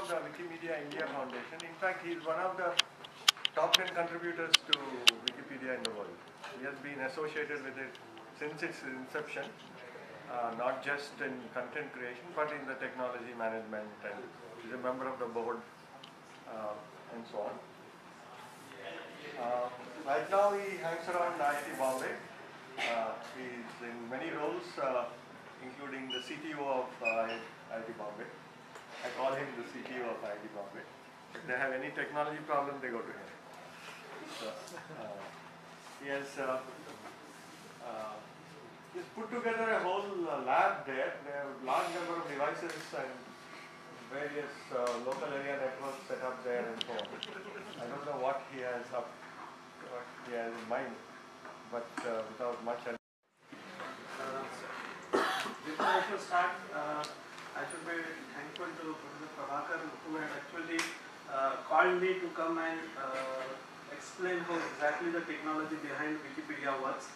of the Wikimedia India Foundation. In fact, he is one of the top 10 contributors to Wikipedia in the world. He has been associated with it since its inception, uh, not just in content creation, but in the technology management and he's a member of the board uh, and so on. Uh, right now he hangs around IIT Bombay. Uh, he's in many roles, uh, including the CTO of uh, IIT Bombay. I call him the CTO of IIT Bombay. If they have any technology problem, they go to him. So, uh, he has uh, uh, he's put together a whole uh, lab there. There are a large number of devices and various uh, local area networks set up there and so on. I don't know what he has up, what he has in mind, but uh, without much. Before I start, I should be thankful to Professor Prabhakar who had actually uh, called me to come and uh, explain how exactly the technology behind Wikipedia works.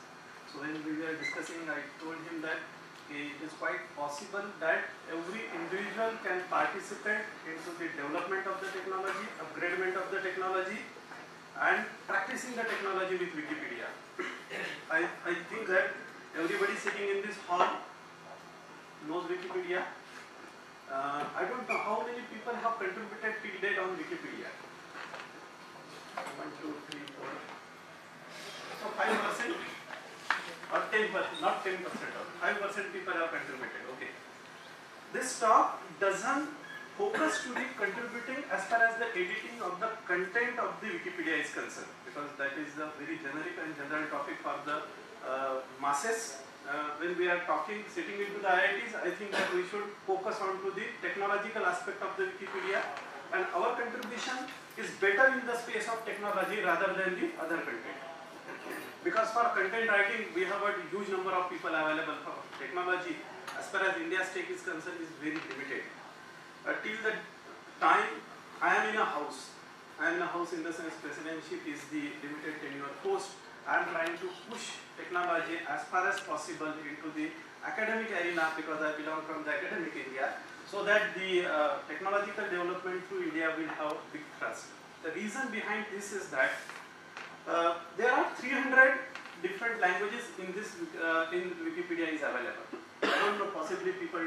So when we were discussing, I told him that it is quite possible that every individual can participate into the development of the technology, upgradement of the technology, and practicing the technology with Wikipedia. I, I think that everybody sitting in this hall knows Wikipedia. Uh, I don't know how many people have contributed till date on Wikipedia. One, two, three, four. So five percent or ten percent, not ten percent. Five percent people have contributed. Okay. This talk doesn't focus to the contributing as far as the editing of the content of the Wikipedia is concerned, because that is a very generic and general topic for the uh, masses. Uh, when we are talking, sitting into the IITs, I think that we should focus on to the technological aspect of the Wikipedia, and our contribution is better in the space of technology rather than the other content. Because for content writing, we have a huge number of people available for technology. As far as India's tech is concerned, is very limited. Uh, till the time I am in a house, I am in a house in the sense presidency is the limited tenure post. I am trying to push technology as far as possible into the academic arena because I belong from the academic area so that the uh, technological development through India will have big thrust. The reason behind this is that uh, there are 300 different languages in this uh, in Wikipedia is available. I don't know, possibly people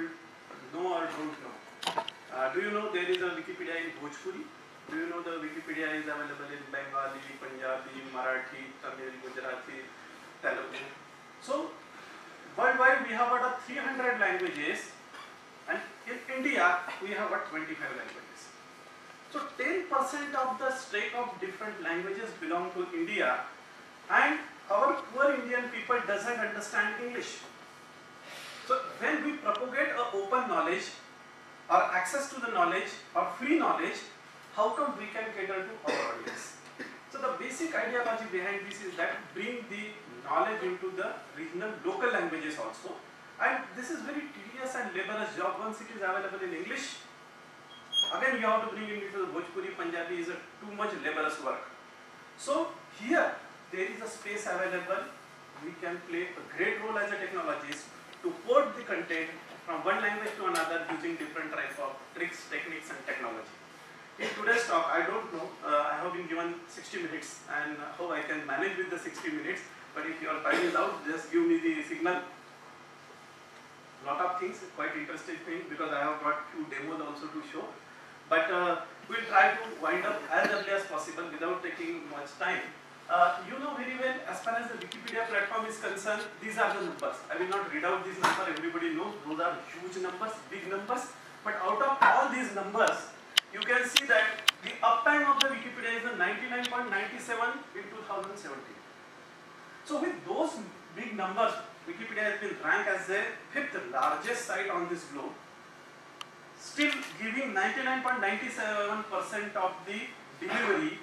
know or don't know. Uh, do you know there is a Wikipedia in Bhojpuri? Do you know the Wikipedia is available in Bengali, Punjabi, Marathi, Tamil, Gujarati, Telugu? So, worldwide we have about 300 languages and in India we have about 25 languages. So 10% of the stake of different languages belong to India and our poor Indian people doesn't understand English. So when we propagate a open knowledge or access to the knowledge or free knowledge, how come we can cater to our audience? So the basic ideology behind this is that bring the knowledge into the regional local languages also. And this is very tedious and laborious job once it is available in English. Again, you have to bring it into the Bhojpuri, Punjabi is a too much laborious work. So here there is a space available. We can play a great role as a technologist to port the content from one language to another using different type of tricks, techniques, and technology. In today's talk, I don't know. Uh, I have been given 60 minutes, and how I can manage with the 60 minutes. But if your time is out, just give me the signal. Lot of things, quite interesting thing because I have got few demos also to show. But uh, we'll try to wind up as early as possible without taking much time. Uh, you know very well, as far as the Wikipedia platform is concerned, these are the numbers. I will not read out these numbers, everybody knows those are huge numbers, big numbers. But out of all these numbers, you can see that the uptime of the Wikipedia is a 99.97 in 2017. So with those big numbers, Wikipedia has been ranked as the fifth largest site on this globe, still giving 99.97% of the delivery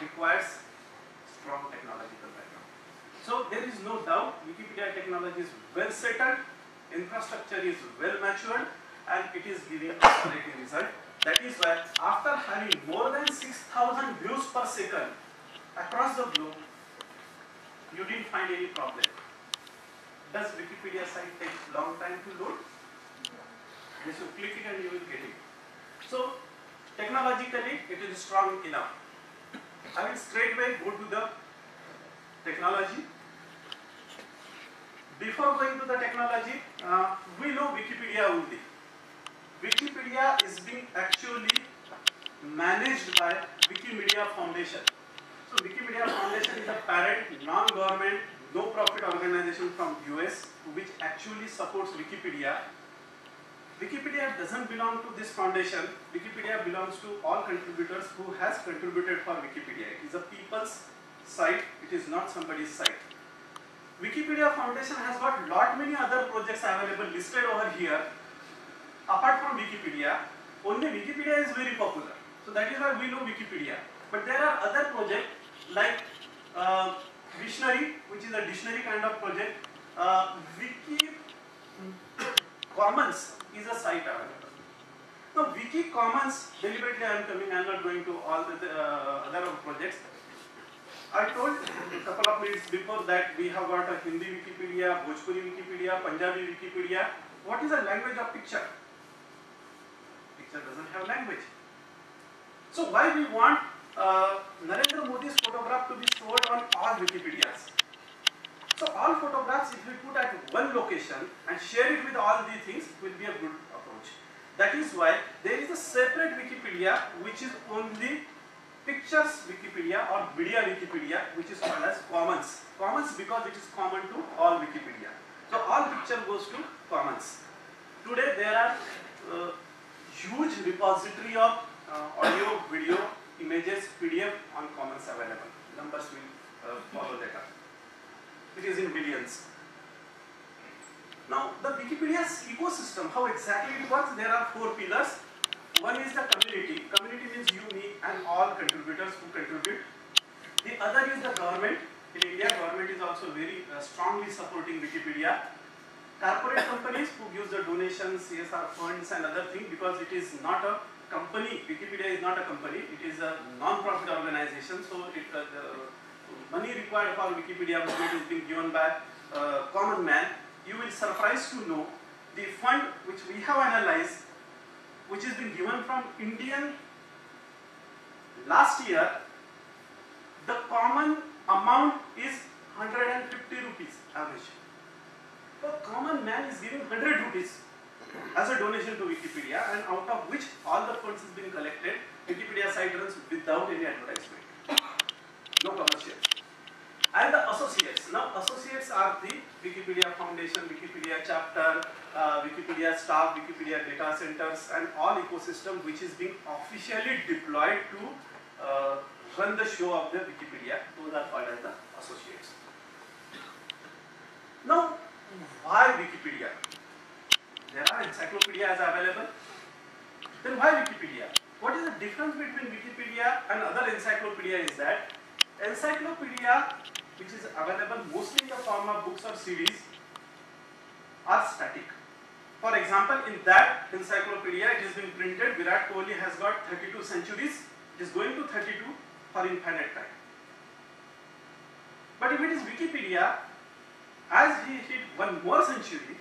requires strong technological background. So there is no doubt Wikipedia technology is well settled, infrastructure is well matured, and it is giving quality result. That is why after having more than 6,000 views per second across the globe, you didn't find any problem. Does Wikipedia site take long time to load? Just you click it and you will get it. So technologically it is strong enough. I will straightway go to the technology. Before going to the technology, uh, we know Wikipedia only. Wikipedia is being actually managed by Wikimedia Foundation. So Wikimedia Foundation is a parent, non-government, no-profit organization from US which actually supports Wikipedia. Wikipedia doesn't belong to this foundation. Wikipedia belongs to all contributors who has contributed for Wikipedia. It is a people's site. It is not somebody's site. Wikipedia Foundation has got lot many other projects available listed over here. Apart from Wikipedia, only Wikipedia is very popular. So that is why we know Wikipedia. But there are other projects like uh, Wiktionary, which is a dictionary kind of project. Uh, Wiki Commons is a site available. Now, Wiki Commons, deliberately I am coming, I am not going to all the uh, other projects. I told a couple of minutes before that we have got a Hindi Wikipedia, Bhojpuri Wikipedia, Punjabi Wikipedia. What is the language of picture? Picture doesn't have language. So why we want uh, Narendra Modi's photograph to be stored on all Wikipedias? So all photographs, if we put at one location and share it with all the things, will be a good approach. That is why there is a separate Wikipedia which is only pictures Wikipedia or media Wikipedia which is called as commons. Commons because it is common to all Wikipedia. So all picture goes to commons. Today there are uh, huge repository of uh, audio, video, images, PDF on commons available. Numbers will uh, follow that up. It is in billions. Now the Wikipedia's ecosystem, how exactly it works, there are four pillars. One is the community. Community means you, me and all contributors who contribute. The other is the government. In India, government is also very uh, strongly supporting Wikipedia. Corporate companies who use the donations, CSR funds and other things because it is not a company. Wikipedia is not a company. It is a non-profit organization. So it, uh, the money required for Wikipedia movement is being given by uh, common man. You will surprise to know the fund which we have analyzed which has been given from Indian last year, the common amount is 150 rupees average. The common man is giving 100 rupees as a donation to Wikipedia and out of which all the funds is being collected, Wikipedia site runs without any advertisement. No commercial. And the associates. Now associates are the Wikipedia Foundation, Wikipedia chapter, uh, Wikipedia staff, Wikipedia data centers and all ecosystem which is being officially deployed to uh, run the show of the Wikipedia. Those are called as the associates. Now, why Wikipedia? There are encyclopedias available. Then why Wikipedia? What is the difference between Wikipedia and other encyclopedia is that encyclopedia which is available mostly in the form of books or series are static. For example, in that encyclopedia it has been printed Virat Kohli has got 32 centuries. It is going to 32 for infinite time. But if it is Wikipedia, as he hit one more century,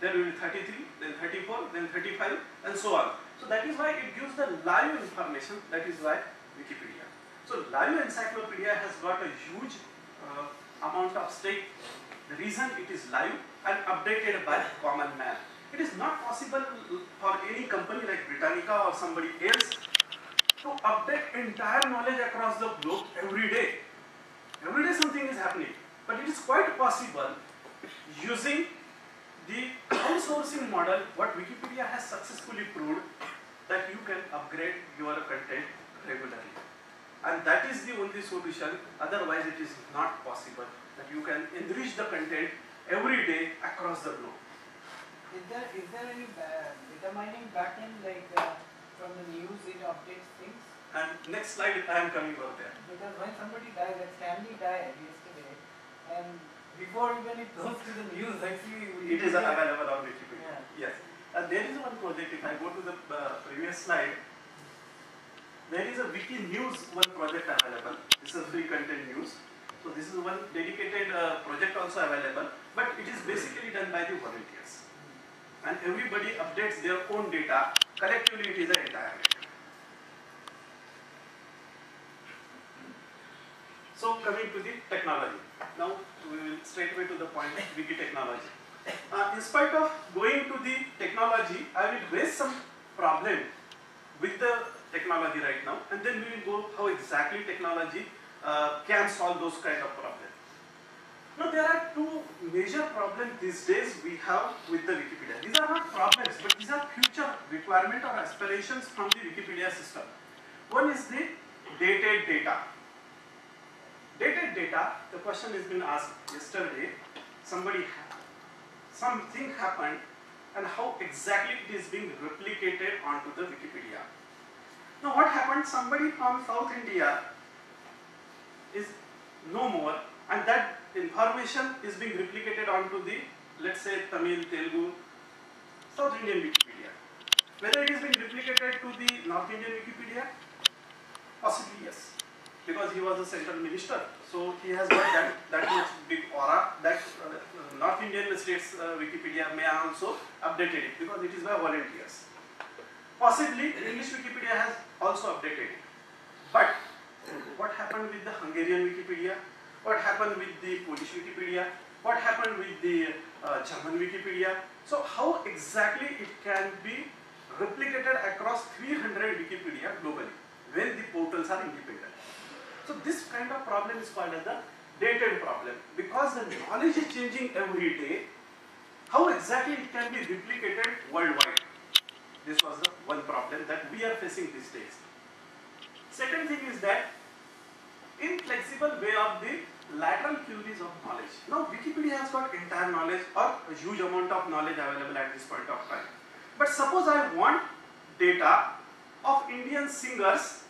there will be 33, then 34, then 35 and so on. So that is why it gives the live information, that is why Wikipedia. So live encyclopedia has got a huge uh, amount of stake. The reason it is live and updated by common man. It is not possible for any company like Britannica or somebody else to update entire knowledge across the globe every day. Every day something is happening. But it is quite possible using the outsourcing model, what Wikipedia has successfully proved that you can upgrade your content regularly. And that is the only solution, otherwise it is not possible that you can enrich the content every day across the globe. Is there, is there any ba- data mining backend like uh, from the news it updates things? And next slide, I am coming over there. Because when somebody dies, Stan Lee died yesterday, and before even it goes to the news, actually It is available on Wikipedia. Yes. And there is one project, if I go to the uh, previous slide, there is a Wiki News one project available. This is free content news. So this is one dedicated uh, project also available, but it is basically done by the volunteers. and everybody updates their own data, collectively it is an entire net. So coming to the technology. Now we will straight away to the point wiki technology. Uh, in spite of going to the technology, I will raise some problem with the technology right now and then we will go how exactly technology uh, can solve those kind of problems. Now there are two major problems these days we have with the Wikipedia. These are not problems but these are future requirement or aspirations from the Wikipedia system. One is the dated data. Dated data, the question has been asked yesterday, somebody, something happened and how exactly it is being replicated onto the Wikipedia. Now what happened, somebody from South India is no more and that information is being replicated onto the, let's say Tamil, Telugu, South Indian Wikipedia. Whether it is being replicated to the North Indian Wikipedia, possibly yes because he was a central minister. So he has got that, that much big aura that uh, North Indian states uh, Wikipedia may also updated it because it is by volunteers. Possibly English Wikipedia has also updated it. But what happened with the Hungarian Wikipedia? What happened with the Polish Wikipedia? What happened with the uh, German Wikipedia? So how exactly it can be replicated across 300 Wikipedia globally when the portals are independent? So this kind of problem is called as the dated problem because the knowledge is changing every day. How exactly it can be replicated worldwide? This was the one problem that we are facing these days. Second thing is that inflexible way of the lateral queries of knowledge. Now Wikipedia has got entire knowledge or a huge amount of knowledge available at this point of time. But suppose I want data of Indian singers,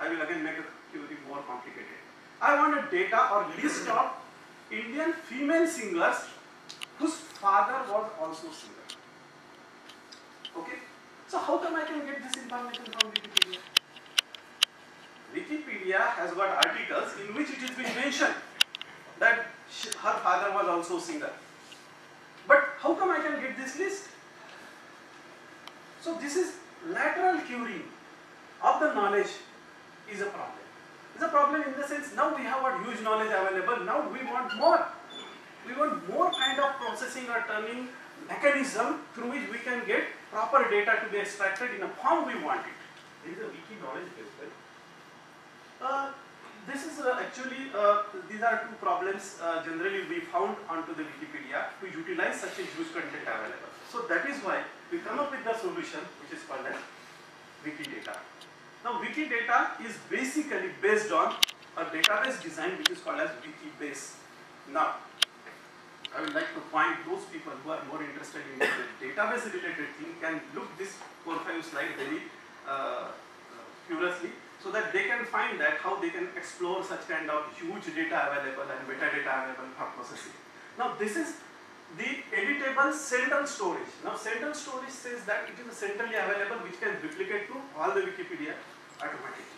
I will again make a more complicated. I want a data or list of Indian female singers whose father was also singer. Okay? So how come I can get this information from Wikipedia? Wikipedia has got articles in which it has been mentioned that she, her father was also singer. But how come I can get this list? So this is lateral querying of the knowledge is a problem. It's a problem in the sense now we have a huge knowledge available, now we want more. We want more kind of processing or turning mechanism through which we can get proper data to be extracted in a form we want it. There is a wiki knowledge base, right? Uh, this is uh, actually, uh, these are two problems uh, generally we found onto the Wikipedia to utilize such a huge content available. So that is why we come up with the solution which is called as Wikidata. Now Wikidata is basically based on a database design which is called as Wikibase. Now, I would like to find those people who are more interested in the database related thing can look this 4-5 slide very uh, curiously so that they can find that how they can explore such kind of huge data available and metadata available for processing. Now this is the editable central storage. Now central storage says that it is centrally available which can replicate to all the Wikipedia automatically.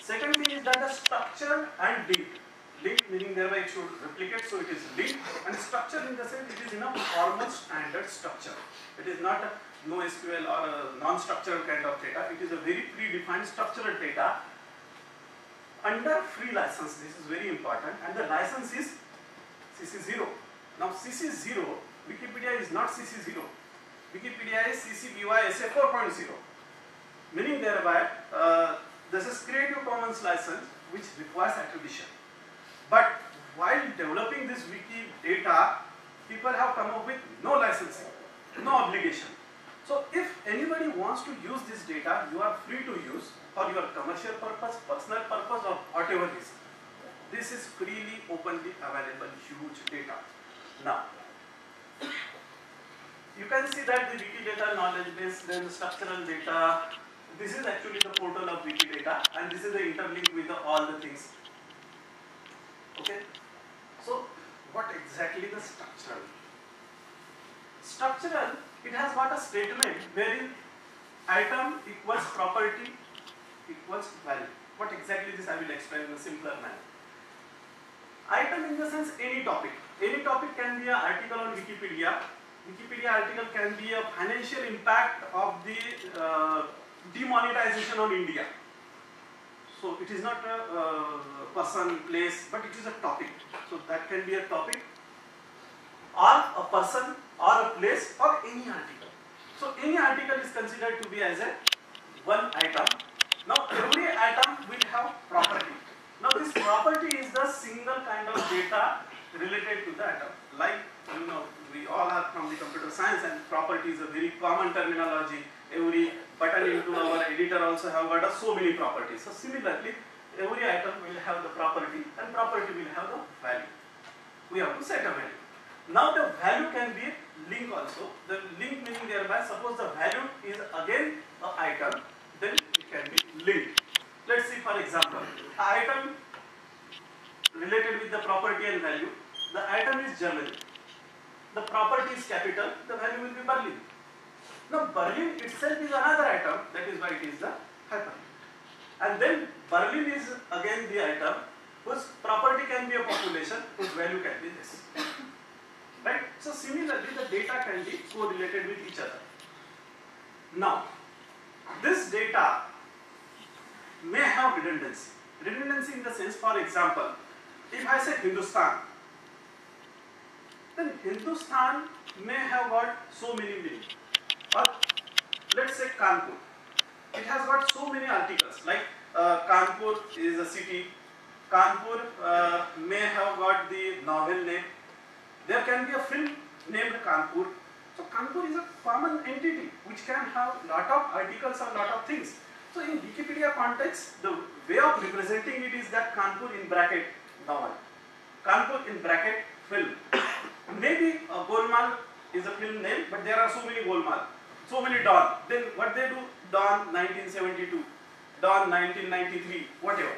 Second thing is that the structure and linked. Linked meaning thereby it should replicate so it is linked and structure in the sense it is in a formal standard structure. It is not a no SQL or a non-structured kind of data. It is a very predefined structured data under free license. This is very important and the license is CC0. Now CC0, Wikipedia is not CC0. Wikipedia is CC BY SA 4.0. Meaning thereby, uh, this is Creative Commons license which requires attribution. But while developing this wiki data, people have come up with no licensing, no obligation. So if anybody wants to use this data, you are free to use for your commercial purpose, personal purpose or whatever reason. This is freely, openly available huge data. Now, you can see that the Wikidata knowledge base, then the structural data, this is actually the portal of Wikidata and this is the interlink with the, all the things. Okay? So, what exactly the structural? Structural, it has got a statement wherein item equals property equals value. What exactly this I will explain in a simpler manner. Item in the sense any topic. Any topic can be an article on Wikipedia Wikipedia article can be a financial impact of the uh, demonetization on India. So it is not a uh, person, place, but it is a topic. So that can be a topic or a person or a place or any article. So any article is considered to be as a one item. Now every item will have property. Now this property is the single kind of data related to that. Like you know, we all are from the computer science and property is a very common terminology. Every button into our editor also have got so many properties. So similarly, every item will have the property and property will have the value. We have to set a value. Now the value can be link also. The link meaning thereby suppose the value is again a item, then it can be linked. Let's see for example, item related with the property and value. The item is Germany. The property is capital, the value will be Berlin. Now Berlin itself is another item, that is why it is the hyperlink. And then Berlin is again the item whose property can be a population, whose value can be this. Right? So similarly, the data can be correlated with each other. Now, this data may have redundancy. Redundancy in the sense, for example, if I say Hindustan, then Hindustan may have got so many meaning. Or let's say Kanpur. It has got so many articles like uh, Kanpur is a city. Kanpur uh, may have got the novel name. There can be a film named Kanpur. So Kanpur is a common entity which can have lot of articles or lot of things. So in Wikipedia context, the way of representing it is that Kanpur in bracket novel, Kanpur in bracket film. Maybe uh, a Golmaal is a film name, but there are so many Golmaal, so many Don. Then what they do? Don 1972, Don 1993, whatever.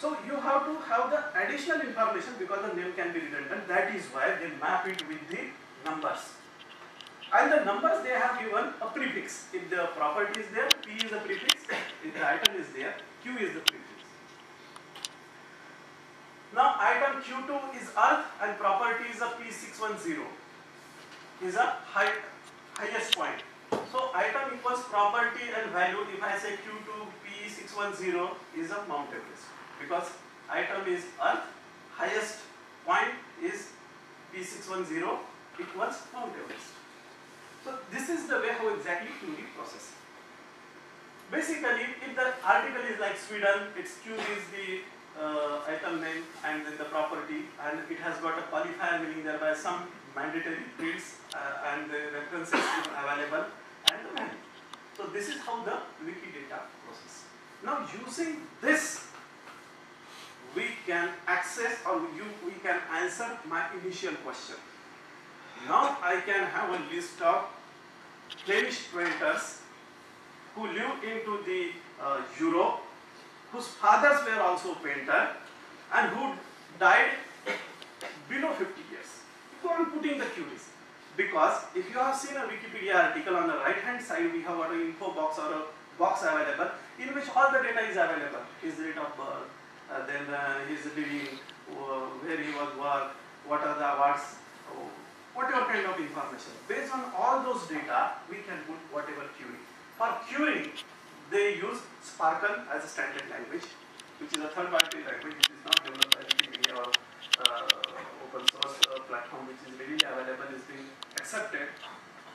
So you have to have the additional information because the name can be redundant. That is why they map it with the numbers. And the numbers they have given a prefix. If the property is there, P is the prefix. If the item is there, Q is the prefix. Now item Q2 is earth and property is a P610 is a high, highest point. So item equals property and value. If I say Q2 P610 is a Mount Everest because item is earth, highest point is P610 equals Mount Everest. So this is the way how exactly QD process. Basically, if the article is like Sweden, its Q is the uh, item name and then the property and it has got a qualifier meaning thereby some mandatory fields uh, and the references available and the value. So this is how the Wikidata process. Now using this we can access or you, we can answer my initial question. Now I can have a list of Flemish painters who lived into the uh, Europe, whose fathers were also painter and who died below 50 years. Go on putting the queries. Because if you have seen a Wikipedia article on the right hand side, we have an info box or a box available in which all the data is available. His date of birth, uh, then uh, his living, uh, where he was work, what are the awards, oh, whatever kind of information. Based on all those data, we can put whatever query. For querying, they use SPARQL as a standard language, which is a third-party language, which is not developed by Wikipedia or uh, open source uh, platform, which is readily available, is being accepted,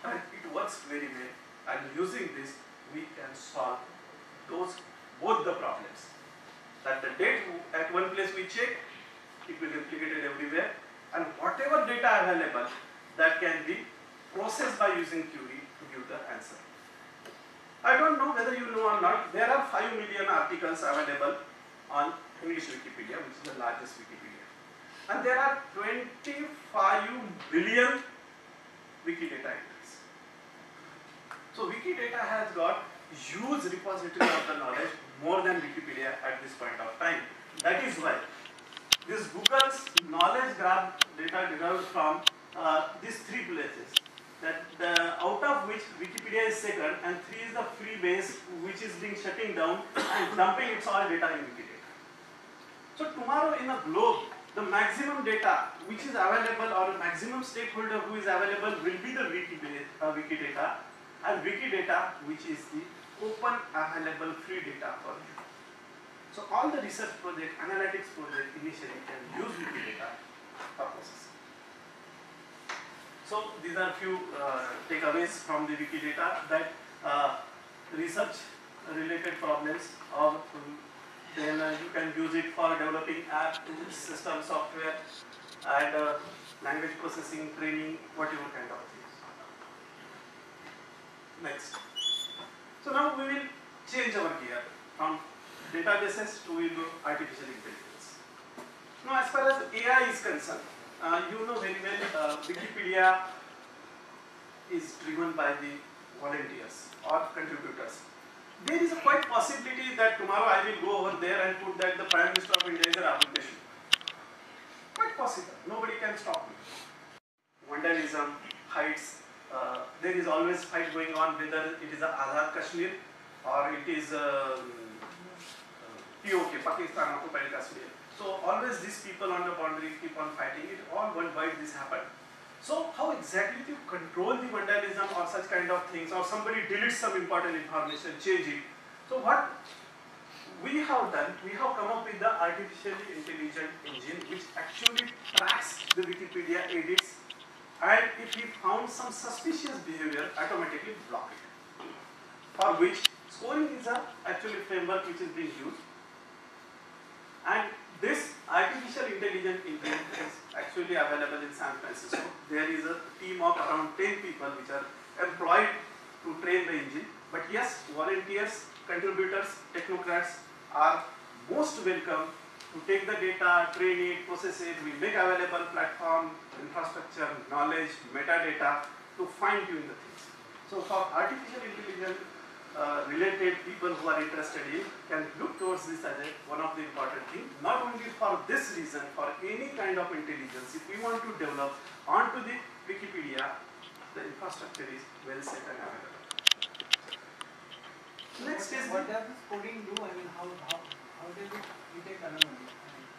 and it works very well. And using this, we can solve those both the problems. That the date at one place we check, it will replicate it everywhere, and whatever data available, that can be processed by using query to give the answer. I don't know whether you know or not, there are 5 million articles available on English Wikipedia, which is the largest Wikipedia. And there are 25 billion Wikidata entries. So Wikidata has got huge repository of the knowledge more than Wikipedia at this point of time. That is why this Google's knowledge graph data derived from uh, these three places. That the, out of which Wikipedia is second and three is the Freebase which is being shutting down and dumping its all data in Wikidata. So tomorrow in a globe, the maximum data which is available or the maximum stakeholder who is available will be the Wikidata, uh, Wikidata and Wikidata which is the open available free data for you. So all the research project, analytics project initially can use Wikidata purposes. So these are few uh, takeaways from the Wikidata that uh, research related problems or um, then uh, you can use it for developing app, system, software and uh, language processing, training, whatever kind of things. Next. So now we will change our gear from databases to artificial intelligence. Now as far as AI is concerned, uh, you know very well uh, Wikipedia is driven by the volunteers or contributors. There is a quite possibility that tomorrow I will go over there and put that the Prime Minister of India is an application. Quite possible. Nobody can stop me. Vandalism, heights, uh, there is always fight going on whether it is a Azad Kashmir or it is um, uh, POK, Pakistan occupied Kashmir. So always these people on the boundary keep on fighting it. All worldwide this happened. So how exactly to control the vandalism or such kind of things or somebody deletes some important information, change it. So what we have done, we have come up with the artificially intelligent engine which actually tracks the Wikipedia edits and if we found some suspicious behavior, automatically block it. For which scoring is a actually framework which is being used. And this artificial intelligence engine is actually available in San Francisco. There is a team of around 10 people which are employed to train the engine. But yes, volunteers, contributors, technocrats are most welcome to take the data, train it, process it, we make available platform, infrastructure, knowledge, metadata to fine tune the things. So for artificial intelligence uh, related people who are interested in can look towards this as a, one of the important things, not only for this reason, for any kind of intelligence, if we want to develop onto the Wikipedia, the infrastructure is well set and available. Next is what does this coding do? I mean, how how how does it detect anomalies?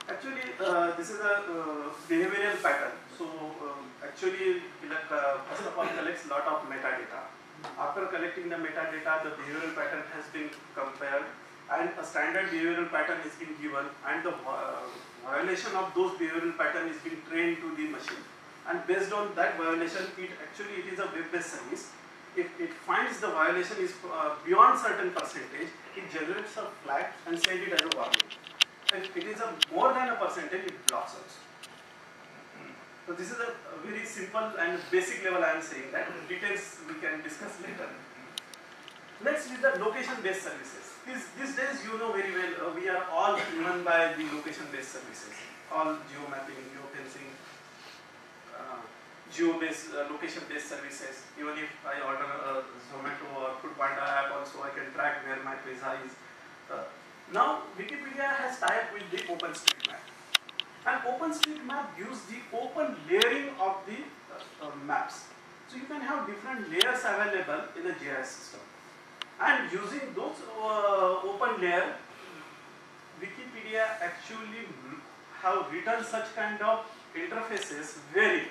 Actually, uh, this is a uh, behavioral pattern. So, um, actually, like, uh, first of all, collects lot of metadata. After collecting the metadata, the behavioral pattern has been compared, and a standard behavioral pattern is been given, and the uh, violation of those behavioral pattern is being trained to the machine. And based on that violation, it actually it is a web-based service. If it finds the violation is uh, beyond certain percentage, it generates a flag and sends it as a warning if it is a more than a percentage, it blocks also. So this is a, very simple and basic level I am saying that. Details we can discuss later. Next is the location-based services. These, these days you know very well, uh, we are all driven by the location-based services. All geo-mapping, geo-fencing, uh, geo-based, uh, location-based services. Even if I order a Zomato or Foodpanda app also, I can track where my pizza is. Uh, now, Wikipedia has tied with the OpenStreetMap. And OpenStreetMap gives the open layering of the uh, uh, maps. So you can have different layers available in the GIS system. And using those uh, open layer, Wikipedia actually have written such kind of interfaces very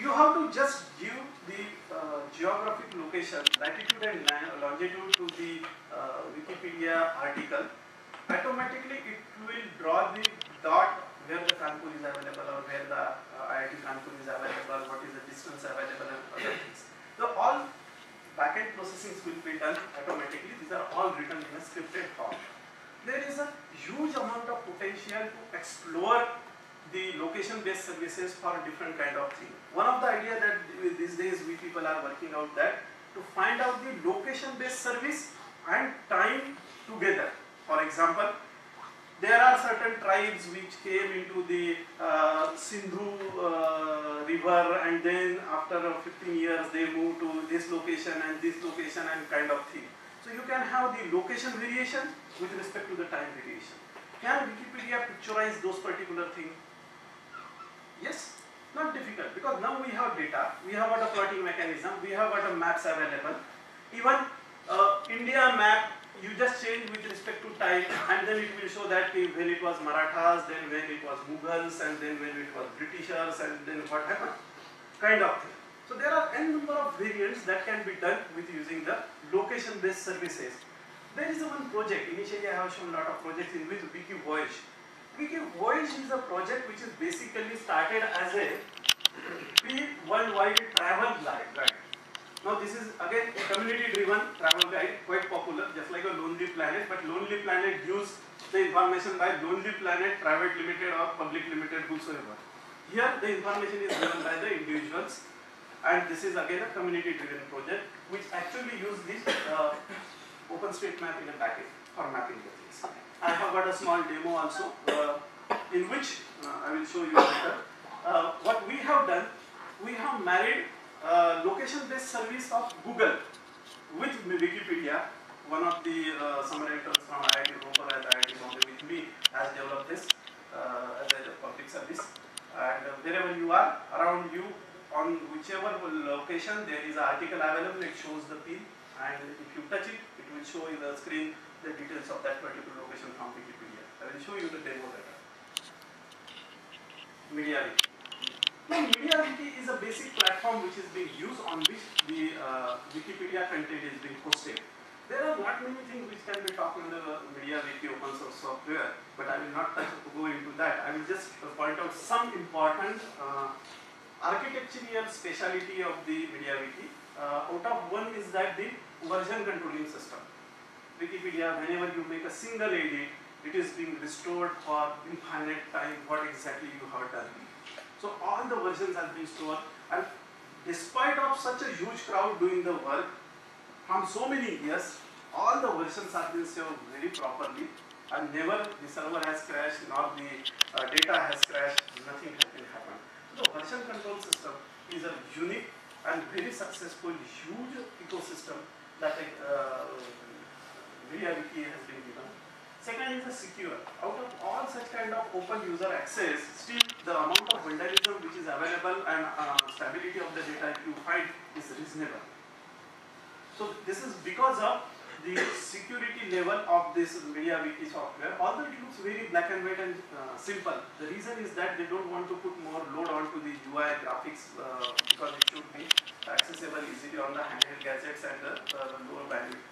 you have to just give the uh, geographic location, latitude and longitude to the uh, Wikipedia article, automatically it will draw the dot where the Kanpur is available or where the uh, IIT Kanpur is available, what is the distance available and other things. So all backend processing will be done automatically. These are all written in a scripted form. There is a huge amount of potential to explore the location-based services for a different kind of thing. One of the idea that these days we people are working out that to find out the location-based service and time together. For example, there are certain tribes which came into the uh, Sindhu uh, river and then after 15 years they moved to this location and this location and kind of thing. So you can have the location variation with respect to the time variation. Can Wikipedia picturize those particular things? Yes, not difficult because now we have data, we have got a plotting mechanism, we have got a maps available. Even uh, India map you just change with respect to time and then it will show that when it was Marathas, then when it was Mughals and then when it was Britishers and then what happened, kind of thing. So there are n number of variants that can be done with using the location based services. There is one project, initially I have shown a lot of projects in which Wiki Voyage. Wiki Voyage is a project which is basically started as a worldwide travel guide. Now this is again community driven travel guide, quite popular, just like a Lonely Planet, but Lonely Planet gives the information by Lonely Planet Private Limited or Public Limited, whosoever. Here the information is given by the individuals and this is again a community driven project which actually use this uh, OpenStreetMap in a package for mapping the things. I have got a small demo also uh, in which uh, I will show you later. Uh, what we have done, we have married uh, location-based service of Google with Wikipedia. One of the uh, from IIT Ropar IIT Bombay with me has developed this uh, as a public service. And uh, wherever you are, around you, on whichever location, there is an article available, it shows the pin. And if you touch it, it will show in the screen the details of that particular location from Wikipedia. I will show you the demo later. MediaWiki. Now, MediaWiki is a basic platform which is being used on which the uh, Wikipedia content is being posted. There are not many things which can be talked in the MediaWiki open source software, but I will not go into that. I will just point out some important uh, architectural speciality of the MediaWiki. Uh, out of one is that the version controlling system. Wikipedia, whenever you make a single edit, it is being restored for infinite time what exactly you have done. So all the versions have been stored and despite of such a huge crowd doing the work from so many years, all the versions have been saved very properly and never the server has crashed nor the uh, data has crashed, nothing has been happened. So the version control system is a unique and very successful huge ecosystem that uh, MediaWiki has been given. Second is the secure. Out of all such kind of open user access, still the amount of vandalism which is available and uh, stability of the data you find is reasonable. So this is because of the security level of this MediaWiki software. Although it looks very black and white and uh, simple, the reason is that they don't want to put more load onto the UI graphics uh, because it should be accessible easily on the handheld gadgets and the uh, lower bandwidth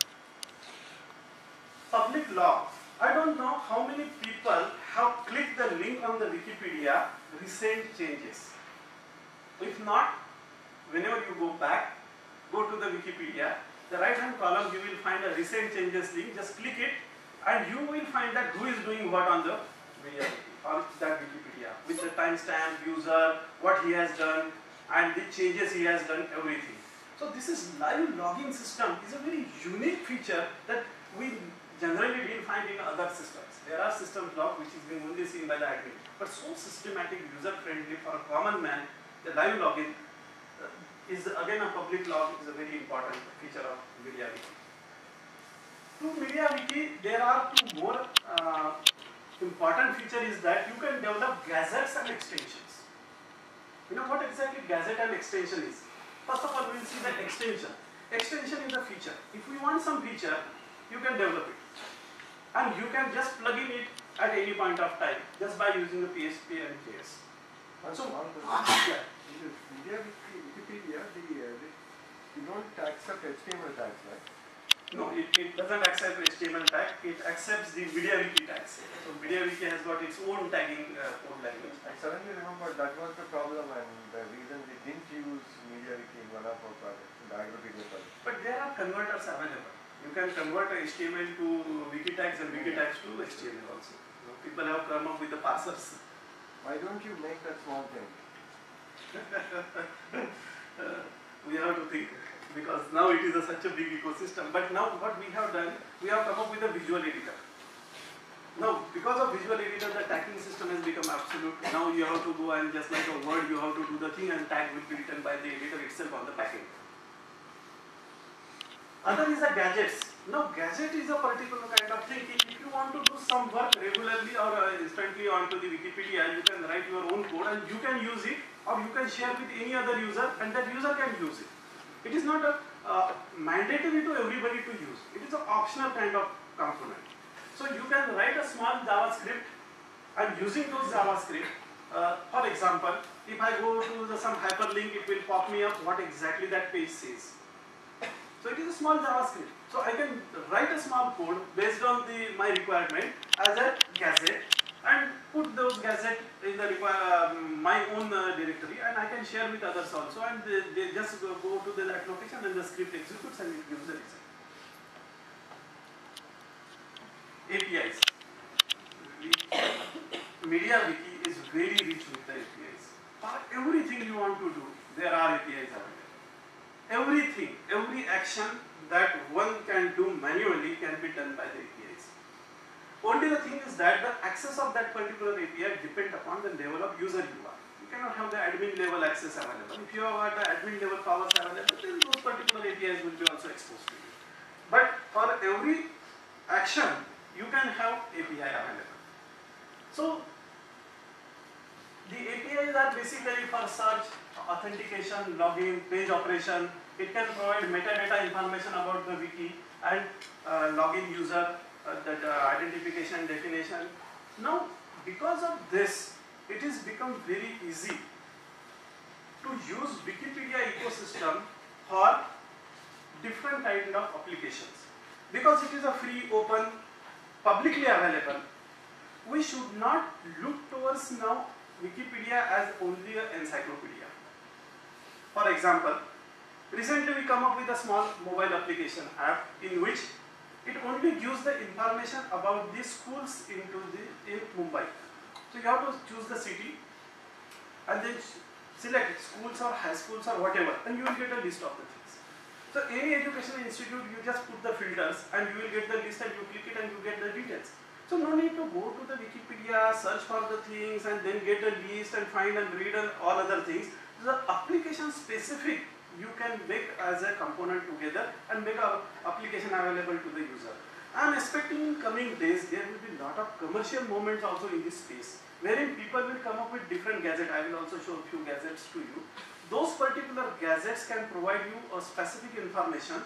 public law. I don't know how many people have clicked the link on the Wikipedia recent changes. If not, whenever you go back, go to the Wikipedia, the right hand column you will find a recent changes link, just click it and you will find that who is doing what on the on that Wikipedia with the timestamp, user, what he has done and the changes he has done, everything. So this is live logging system is a very unique feature that we generally didn't find in other systems. There are systems log which is being only seen by the admin, but so systematic, user friendly for a common man, the live login uh, is again a public log is a very important feature of MediaWiki. To MediaWiki, there are two more uh, important feature is that you can develop gadgets and extensions. You know what exactly gadget and extension is? First of all, we will see the extension. Extension is a feature. If we want some feature, you can develop it. And you can just plug in it at any point of time just by using the PHP and JS. One So- question. Yeah. In this Media Wiki- Wikipedia, the, uh, the, you don't accept HTML tags, right? No, it, it doesn't accept HTML tag, it accepts the MediaWiki tags. So MediaWiki has got its own tagging uh, code language. I suddenly remember that was the problem and the reason we didn't use MediaWiki in one of our projects, the Agropedia project. But there are converters available. You can convert a HTML to wiki tags and wiki tags to HTML also. People have come up with the parsers. Why don't you make that small thing? Uh, we have to think because now it is a, such a big ecosystem. But now what we have done, we have come up with a visual editor. Now, because of visual editor, the tagging system has become absolute. Now you have to go and just like a word, you have to do the thing and tag will be written by the editor itself on the packet. Other is the gadgets. Now gadget is a particular kind of thing. If you want to do some work regularly or uh, instantly onto the Wikipedia, you can write your own code and you can use it or you can share with any other user and that user can use it. It is not a uh, mandatory to everybody to use. It is an optional kind of component. So you can write a small JavaScript and using those JavaScript, uh, for example, if I go to the, some hyperlink, it will pop me up what exactly that page says. So it is a small JavaScript. So I can write a small code based on the my requirement as a gadget and put those gadget in the um, my own uh, directory and I can share with others also and they, they just go, go to the, that location and the script executes and it gives the result. APIs. We- MediaWiki is very rich with the APIs. For everything you want to do, there are APIs available. Everything, every action that one can do manually can be done by the APIs. Only the thing is that the access of that particular API depend upon the level of user you are. You cannot have the admin level access available. If you have the admin level powers available, then those particular APIs will be also exposed to you. But for every action, you can have API available. So the APIs are basically for search, authentication, login, page operation. It can provide metadata information about the wiki and uh, login user, uh, that uh, identification, definition. Now, because of this, it has become very easy to use Wikipedia ecosystem for different kind of applications. Because it is a free, open, publicly available, we should not look towards now Wikipedia as only an encyclopedia. For example, recently we come up with a small mobile application app in which it only gives the information about the schools into the in Mumbai. So you have to choose the city and then select schools or high schools or whatever and you will get a list of the things. So any educational institute you just put the filters and you will get the list and you click it and you get the details. So no need to go to the Wikipedia, search for the things and then get the list and find and read and all other things. The application specific you can make as a component together and make a application available to the user. I am expecting in coming days there will be a lot of commercial moments also in this space wherein people will come up with different gadgets. I will also show a few gadgets to you. Those particular gadgets can provide you a specific information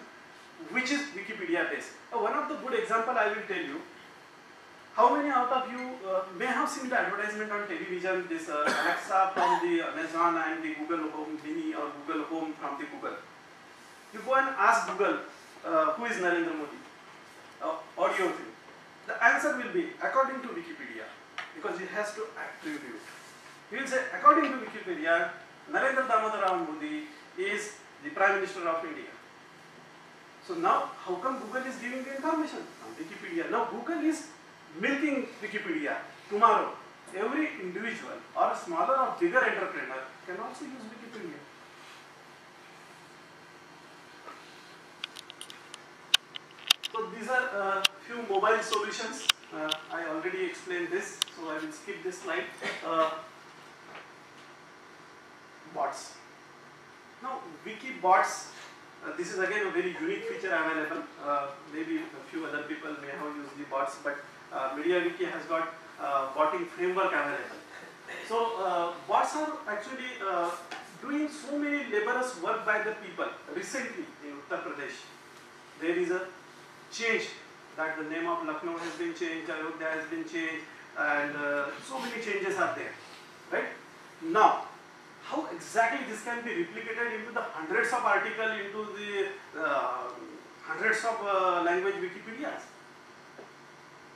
which is Wikipedia based. Uh, one of the good example I will tell you how many out of you uh, may have seen the advertisement on television, this uh, Alexa from the Amazon and the Google Home Mini or Google Home from the Google? You go and ask Google, uh, who is Narendra Modi? Uh, audio thing. The answer will be according to Wikipedia because it has to attribute. He will say, according to Wikipedia, Narendra Damodar Modi is the Prime Minister of India. So now, how come Google is giving the information? From Wikipedia. Now Google is milking Wikipedia. Tomorrow, every individual or smaller or bigger entrepreneur can also use Wikipedia. So these are uh, few mobile solutions. Uh, I already explained this, so I will skip this slide. Uh, bots. Now, Wikibots, uh, this is again a very unique feature available. Uh, maybe a few other people may have used the bots, but uh, MediaWiki has got uh, botting framework available. So, uh, bots are actually uh, doing so many laborious work by the people. Recently in Uttar Pradesh, there is a change that the name of Lucknow has been changed, Ayodhya has been changed, and uh, so many changes are there. Right? Now, how exactly this can be replicated into the hundreds of articles, into the uh, hundreds of uh, language Wikipedias?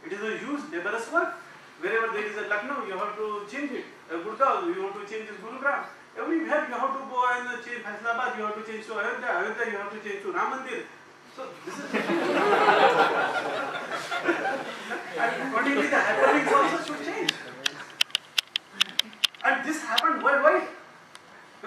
It is a huge laborious work. Wherever there is a Lucknow, you have to change it. Uh, Gurgaon, you have to change this Gurugram. Everywhere you have to go and change Faisalabad, you have to change to Ayodhya. Ayodhya, you have to change to Ram Mandir. So this is and accordingly the hyperlinks also should change. And this happened worldwide.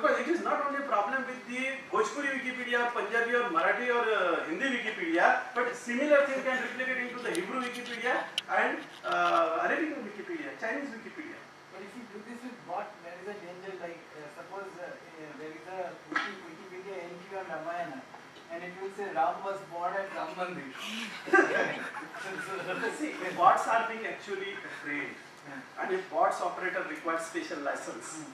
Because it is not only a problem with the Bhojpuri Wikipedia, Punjabi or Marathi or uh, Hindi Wikipedia, but similar thing can replicate into the Hebrew Wikipedia and uh, Arabic Wikipedia, Chinese Wikipedia. But if you do this with bot, there is a danger like uh, suppose uh, there is a Wiki, Wikipedia entry on Ramayana and it will say Ram was born at Ram Mandir. See, bots are being actually trained and if bots operator requires special license,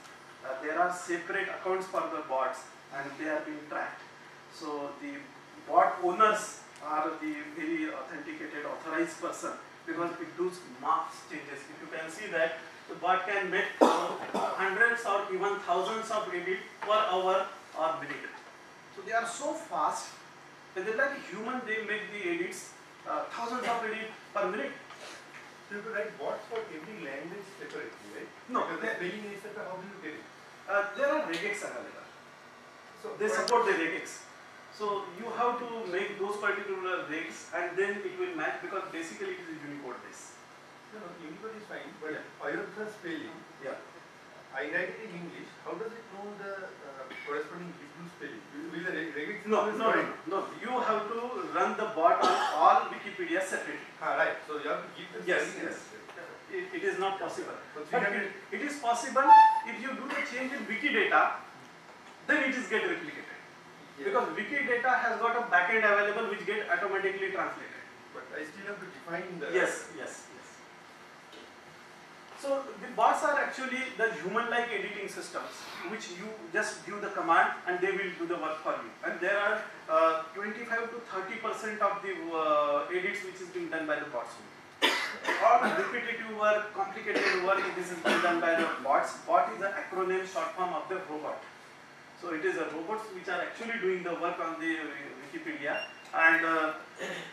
uh, there are separate accounts for the bots and they are being tracked. So the bot owners are the very authenticated authorized person because it does mass changes. If you can see that the bot can make hundreds or even thousands of edits per hour or minute. So they are so fast that they like human they make the edits uh, thousands of edits per minute. So you to write bots for every language separately, right? No, Because the they- spelling etc. How do you get it? Uh, there are regex available. So They support the regex. So you have to make those particular regs and then it will match because basically it is a Unicode base. No, no, Unicode is fine, but Yeah. Ayurveda spelling, Yeah. I write it in English. How does it know the uh, corresponding Hebrew spelling? Will will the regex No, is no, no, no. You have to run the bot on all Wikipedia separately. Ah, right. So you have to keep the Yes, spelling. yes. It, it is not possible. So But it, it is possible if you do the change in Wikidata, then it is get replicated. Yeah. Because Wikidata has got a backend available which get automatically translated. But I still have to define the. Yes, yes, yes. So the bots are actually the human-like editing systems, which you just give the command and they will do the work for you. And there are uh, 25 to 30 percent of the uh, edits which is being done by the bots. All repetitive work, complicated work, this is done by the bots. Bot is an acronym short form of the robot. So it is a robots which are actually doing the work on the Wikipedia and uh,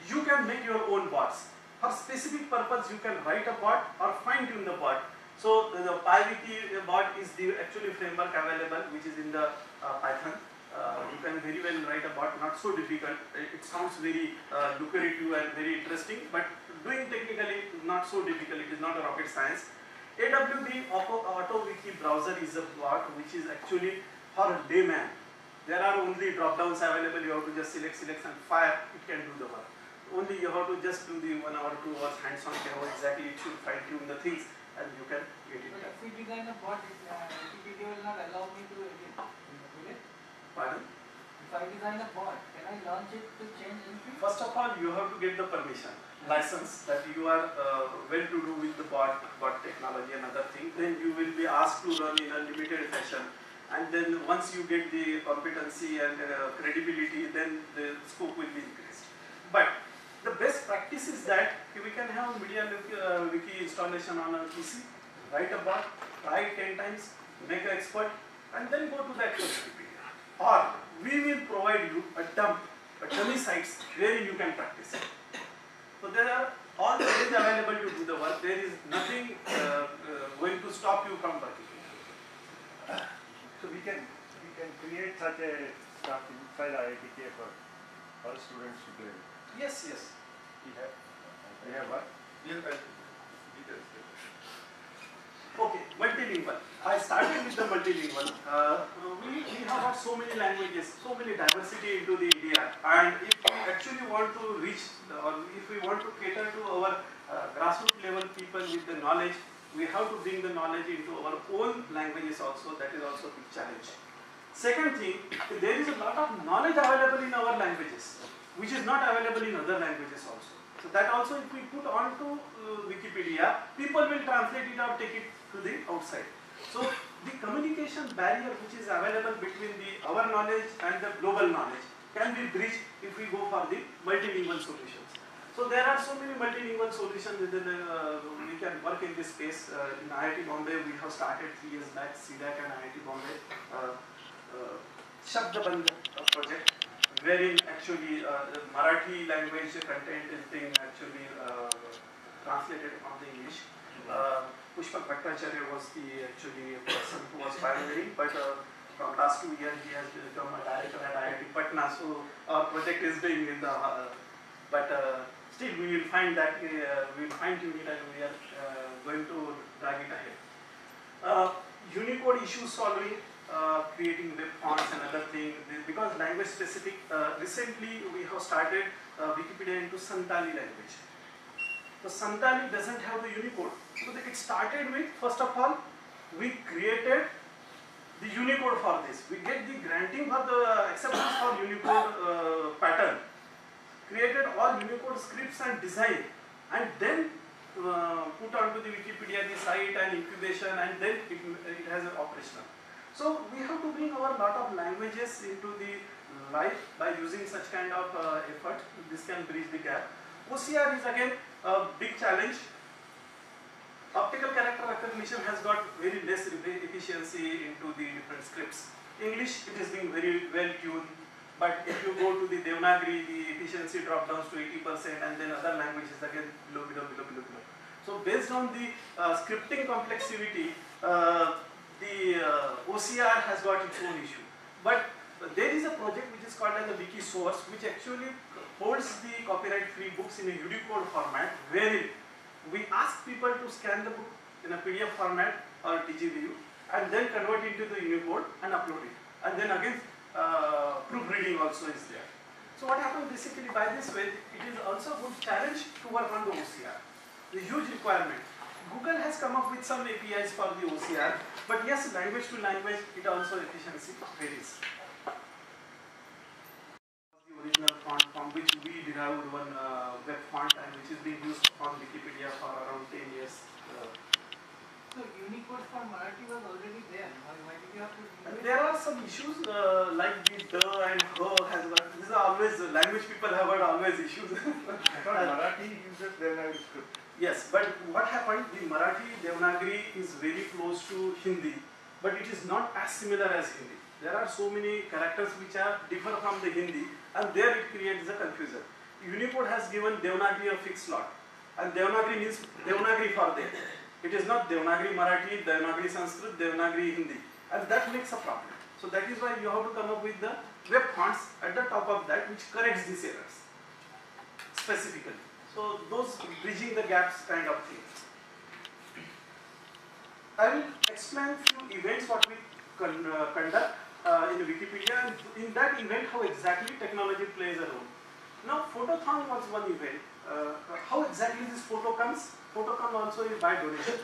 you can make your own bots. For specific purpose you can write a bot or fine tune the bot. So the, the Pywikibot is the actually framework available which is in the uh, Python. Uh, you can very well write a bot, not so difficult. It, it sounds very uh, lucrative and very interesting, but doing technically not so difficult. It is not a rocket science. AWB Auto, AutoWiki browser is a bot which is actually for a layman. There are only drop downs available. You have to just select, select, and fire. It can do the work. Only you have to just do the one hour, two hours hands-on demo. Exactly, it should fine tune the things, and you can get it But if we design a bot, it, uh, will not allow me to edit. Will it? Pardon? If I design a bot, can I launch it to change entry? First of all, you have to get the permission, license that you are uh, well to do with the bot, bot technology and other thing. Then you will be asked to run in a limited fashion. And then once you get the competency and uh, credibility, then the scope will be increased. But the best practice is that we can have media wiki, uh, wiki installation on a PC, write a bot, try it 10 times, make an expert, and then go to the actual Wikipedia. Or we will provide you a dump, a dummy sites where you can practice it. So there are all the ways available to do the work. There is nothing uh, uh, going to stop you from working. So we can, we can create such a stuff inside IITK for all students to play. with. Yes, yes. We have, we have what? Real time details. Okay, multilingual. I started with the multilingual. Uh, we, we have so many languages, so many diversity into the India. And if we actually want to reach, or if we want to cater to our uh, grassroots level people with the knowledge, we have to bring the knowledge into our own languages also. That is also a big challenge. Second thing, there is a lot of knowledge available in our languages, which is not available in other languages also. So that also if we put onto uh, Wikipedia, people will translate it or take it to the outside. So the communication barrier which is available between the our knowledge and the global knowledge can be bridged if we go for the multilingual solutions. So there are so many multilingual solutions within uh, we can work in this space. Uh, in IIT Bombay, we have started three years back, CDAC and IIT Bombay, uh, uh, Shabdaband project, wherein actually uh, the Marathi language content is being actually uh, translated on the English. Pushpak Bhattacharyya was the actually person who was pioneering, but uh, from last two years he has become a director at IIT Patna, so our project is being in the, uh, but uh, still we will find that uh, we will fine tune and we are uh, going to drag it ahead. Uh, Unicode issue solving, creating web fonts and other things, because language specific, recently we have started Wikipedia into Santali language. So Santali doesn't have the Unicode. So it started with, first of all, we created the Unicode for this. We get the granting for the acceptance for Unicode uh, pattern. Created all Unicode scripts and design and then uh, put onto the Wikipedia the site and incubation and then it, it has an operational. So we have to bring our lot of languages into the life by using such kind of uh, effort. This can bridge the gap. OCR is again a big challenge. Optical character recognition has got very less efficiency into the different scripts. English, it is being very well tuned, but if you go to the Devanagari, the efficiency drop down to 80% and then other languages again below, below, below, below, below. So based on the uh, scripting complexity, uh, the uh, OCR has got its own issue. But there is a project which is called as the Wikisource which actually holds the copyright free books in a Unicode format wherein we ask people to scan the book in a PDF format or DjVu and then convert it into the Unicode and upload it. And then again uh, proofreading also is there. So what happens basically by this way, it is also a good challenge to work on the OCR. The huge requirement. Google has come up with some APIs for the OCR, but yes, language to language, it also efficiency varies. The original font from which we derived one uh, web font and which is being used on Wikipedia for around 10 years. Uh, So Unicode for Marathi was already there. Why, why did you have to do it? there are some issues uh, like the the and her has got, these are always, language people have got always issues. I thought Marathi uses Devanagari script. Yes, but what happened, the Marathi Devanagari is very close to Hindi, but it is not as similar as Hindi. There are so many characters which are differ from the Hindi and there it creates a confusion. Unicode has given Devanagari a fixed slot and Devanagari means Devanagari for them. It is not Devanagari Marathi, Devanagari Sanskrit, Devanagari Hindi and that makes a problem. So that is why you have to come up with the web fonts at the top of that which corrects these errors specifically. So those bridging the gaps kind of thing. I will explain few events what we uh, conduct uh, in Wikipedia in that event how exactly technology plays a role. Now photothon was one event. Uh, how exactly this photo comes? Photothon also is by donation.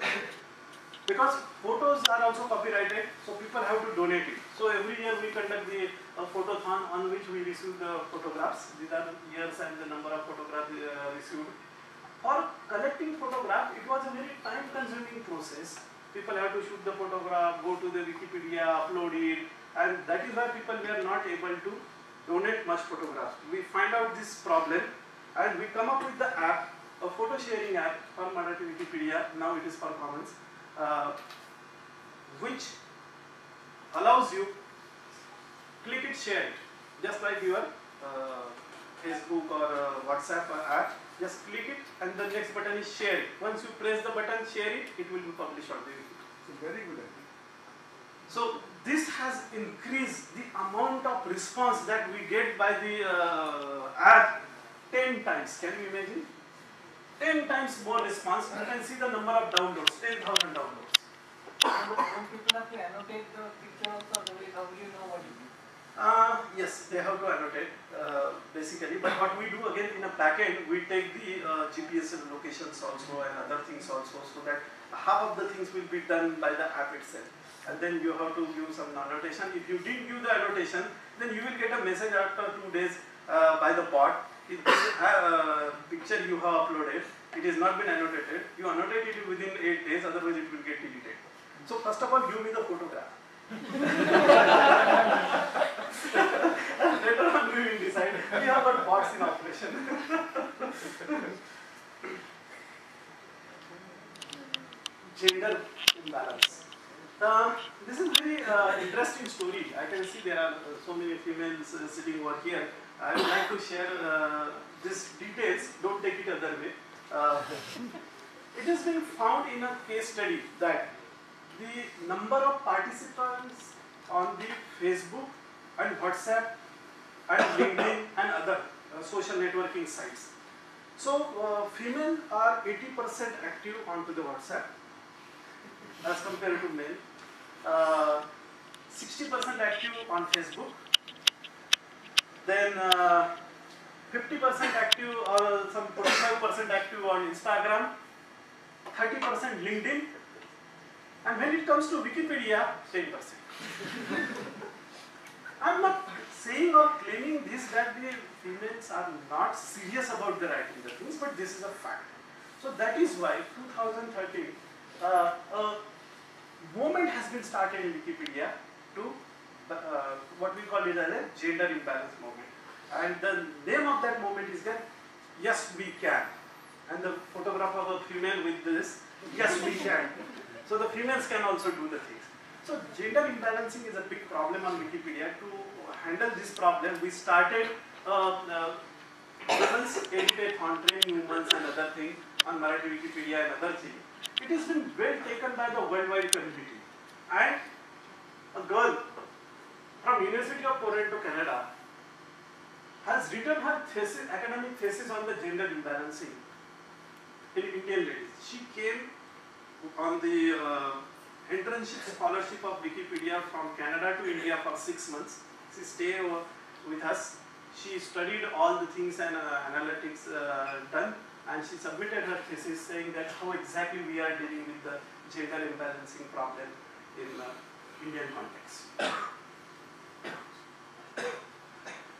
because photos are also copyrighted, so people have to donate it. So every year we conduct the uh, photothon on which we receive the photographs. These are years and the number of photographs uh, received. For collecting photograph, it was a very time-consuming process. People have to shoot the photograph, go to the Wikipedia, upload it, and that is why people were not able to donate much photographs. We find out this problem, and we come up with the app, a photo sharing app for Marathi Wikipedia. Now it is for Commons, uh, which allows you click it, share it, just like your uh, Facebook or uh, WhatsApp app. Just click it, and the next button is share it. Once you press the button share it, it will be published on the Wiki. It's a very good idea. So this has increased the amount of response that we get by the uh, app 10 times. Can you imagine? 10 times more response. You can see the number of downloads, 10,000 downloads. Don't people have to annotate the picture also, otherwise how will you know what it is? Uh, yes, they have to annotate uh, basically. But what we do again in a backend, we take the uh, GPS locations also and other things also, so that half of the things will be done by the app itself. And then you have to give some annotation. If you did give the annotation, then you will get a message after two days uh, by the bot. If this uh, picture you have uploaded, it has not been annotated. You annotate it within eight days, otherwise it will get deleted. So first of all, give me the photograph. later on we will decide. We have got bots in operation. Gender imbalance. Uh, this is a very uh, interesting story. I can see there are uh, so many females uh, sitting over here. I would like to share uh, these details. Don't take it other way. Uh, it has been found in a case study that the number of participants on the Facebook and WhatsApp and LinkedIn and other uh, social networking sites. So uh, female are 80% active onto the WhatsApp as compared to male. Uh, 60% active on Facebook. Then uh, 50% active or some 45% active on Instagram. 30% LinkedIn. And when it comes to Wikipedia, 10%. I'm not saying or claiming this that the females are not serious about the writing the things, but this is a fact. So that is why 2013, uh, a movement has been started in Wikipedia to uh, what we call it as a gender imbalance movement. And the name of that movement is that Yes We Can. And the photograph of a female with this, Yes We Can. So the females can also do the things. So gender imbalancing is a big problem on Wikipedia. To handle this problem, we started uh, uh, women's educate train humans and other thing on Marathi Wikipedia and other thing. It has been well taken by the worldwide community. And a girl from University of Toronto, Canada, has written her thesis, academic thesis on the gender imbalancing in Indian ladies. She came on the uh, internship scholarship of Wikipedia from Canada to India for six months. She stayed with us. She studied all the things and uh, analytics uh, done, and she submitted her thesis saying that how exactly we are dealing with the gender imbalancing problem in uh, Indian context.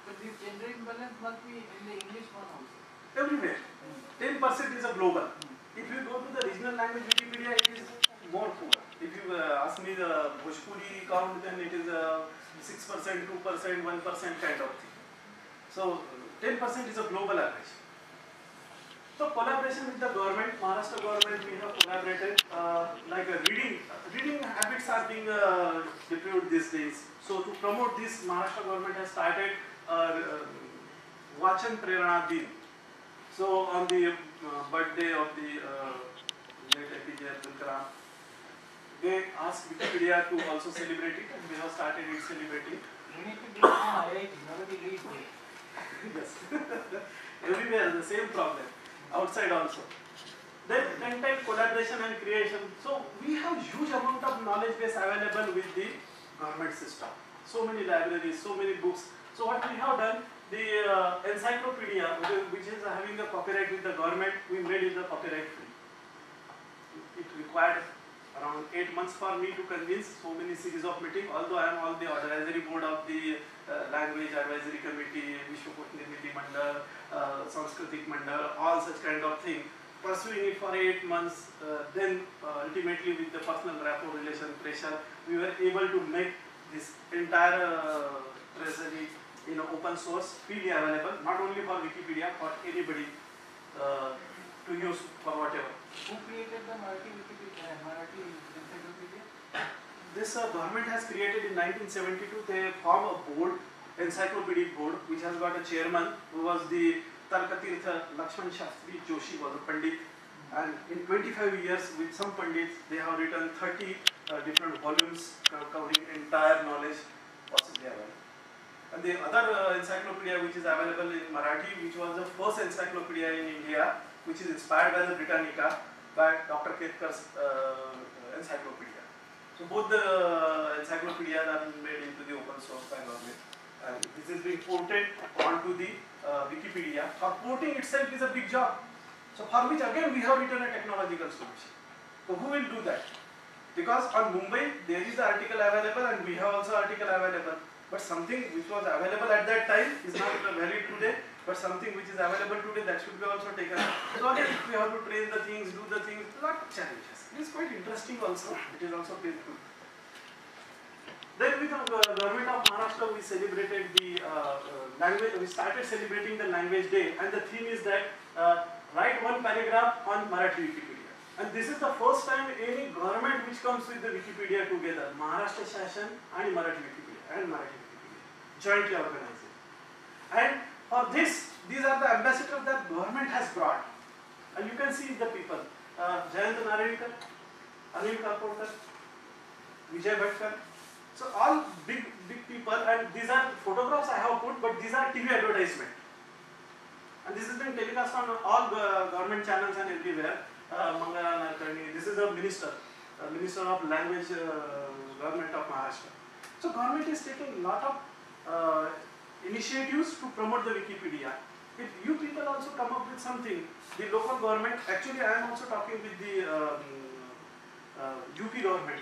But this gender imbalance must be in the English one also. Everywhere. 10% is a global. If you go to the regional language Wikipedia, it is more poor. If you uh, ask me the Bhojpuri count, then it is uh, 6%, 2%, 1% kind of thing. So 10% is a global average. So collaboration with the government, Maharashtra government, we have collaborated, uh, like a reading, reading habits are being uh, deployed these days. So to promote this, Maharashtra government has started uh, Vachan Prerana Din. So on the uh, birthday of the uh, late APJ Abdul Kalam, they asked Wikipedia to also celebrate it and we have started it celebrating. You need to do it from IIT, nobody reads it. yes. Everywhere the same problem. Outside also. Then content collaboration and creation. So we have huge amount of knowledge base available with the government system. So many libraries, so many books. So what we have done, the uh, encyclopedia, which is, having a copyright with the government, we made it the copyright free. It required around eight months for me to convince so many series of meeting. Although I am on the advisory board of the uh, language advisory committee, Vishwakosh Nirmiti Mandal, uh, Sanskritik Mandal, all such kind of thing. Pursuing it for eight months, uh, then uh, ultimately with the personal rapport relation pressure, we were able to make this entire uh, treasury in open source, freely available, not only for Wikipedia, for anybody uh, to use for whatever. Who created the Wikipedia, Marathi encyclopedia? This uh, government has created in 1972, they form a board, encyclopedic board, which has got a chairman who was the Tarkatirtha Lakshman Shastri Joshi was a Pandit. And in 25 years with some Pandits, they have written 30 uh, different volumes covering entire knowledge possibly available. And the other uh, encyclopedia which is available in Marathi, which was the first encyclopedia in India, which is inspired by the Britannica, by Dr. Ketkar's uh, encyclopedia. So both the uh, encyclopedias are made into the open source by government. And this is being ported onto the uh, Wikipedia. For porting itself is a big job. So for which again we have written a technological solution. So who will do that? Because on Mumbai there is the article available and we have also article available. But something which was available at that time is not valid today. But something which is available today that should be also taken. So again we have to train the things, do the things, lot of challenges. It is quite interesting also. It is also painful. Then with the uh, government of Maharashtra, we celebrated the uh, uh, language. We started celebrating the language day, and the theme is that uh, write one paragraph on Marathi Wikipedia. And this is the first time any government which comes with the Wikipedia together, Maharashtra Shashan and Marathi Wikipedia and Marathi Wikipedia, jointly organized. it. And for this, these are the ambassadors that government has brought. And you can see the people. Uh, Jayant Narlikar, Anil Kakodkar, Vijay Bhatkar. So all big, big people and these are photographs I have put but these are TV advertisement. And this has been telecast on all uh, government channels and everywhere. Uh, Mangala Narkarni, this is a minister, uh, Minister of Language, uh, Government of Maharashtra. So government is taking a lot of uh, initiatives to promote the Wikipedia. If you people also come up with something, the local government, actually I am also talking with the um, uh, UP government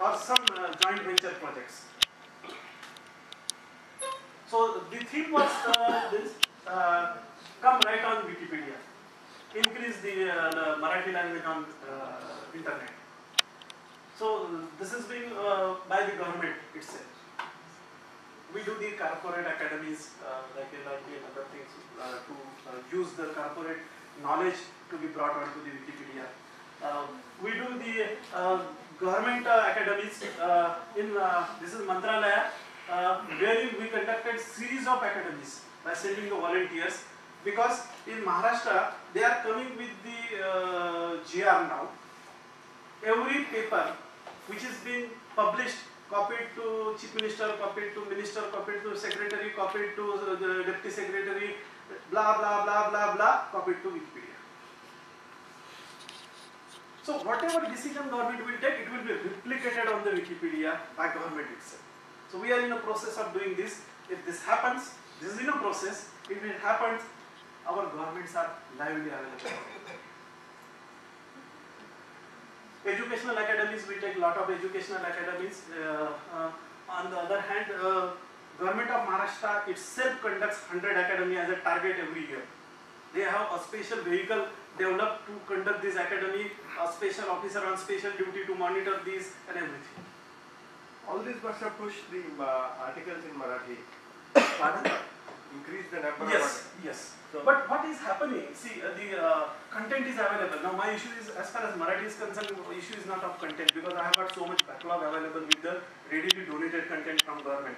or some uh, joint venture projects. So the theme was uh, this, uh, come right on Wikipedia, increase the, uh, the Marathi language on uh, internet. So this is being by the government itself. We do the corporate academies, uh, like like and other things, uh, to uh, use the corporate knowledge to be brought onto the Wikipedia. Um, we do the uh, government uh, academies in this is Mantralaya, wherein we conducted series of academies by sending the volunteers because in Maharashtra they are coming with the uh, GR now. Every paper which is being published, copied to chief minister, copied to minister, copied to secretary, copied to uh, the deputy secretary, blah blah blah blah blah, copied to Wikipedia. So whatever decision government will take, it will be replicated on the Wikipedia by government itself. So we are in a process of doing this. If this happens, this is in a process. If it happens, our governments are lively available. Educational academies, we take a lot of educational academies. Uh, uh, on the other hand, uh, government of Maharashtra itself conducts 100 academy as a target every year. They have a special vehicle developed to conduct this academy, a special officer on special duty to monitor these and everything. All these must have pushed the uh, articles in Marathi, Pardon? increased the number Yes, of yes. So- But what is happening? See, uh, the uh, content is available. Now, my issue is, as far as Marathi is concerned, issue is not of content because I have got so much backlog available with the ready to donated content from government.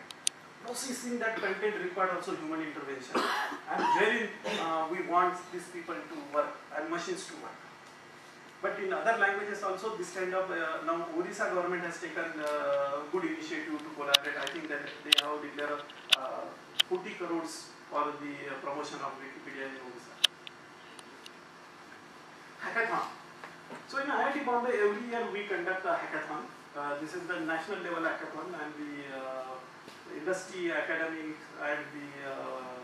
Processing that content required also human intervention, and wherein uh, we want these people to work and machines to work. But in other languages also, this kind of uh, now Odisha government has taken uh, good initiative to collaborate. I think that they have declared uh, 40 crores for the uh, promotion of Wikipedia in Odisha. Hackathon. So in IIT Bombay, every year we conduct a hackathon. Uh, this is the national level hackathon, and the uh, industry, academic, and the uh,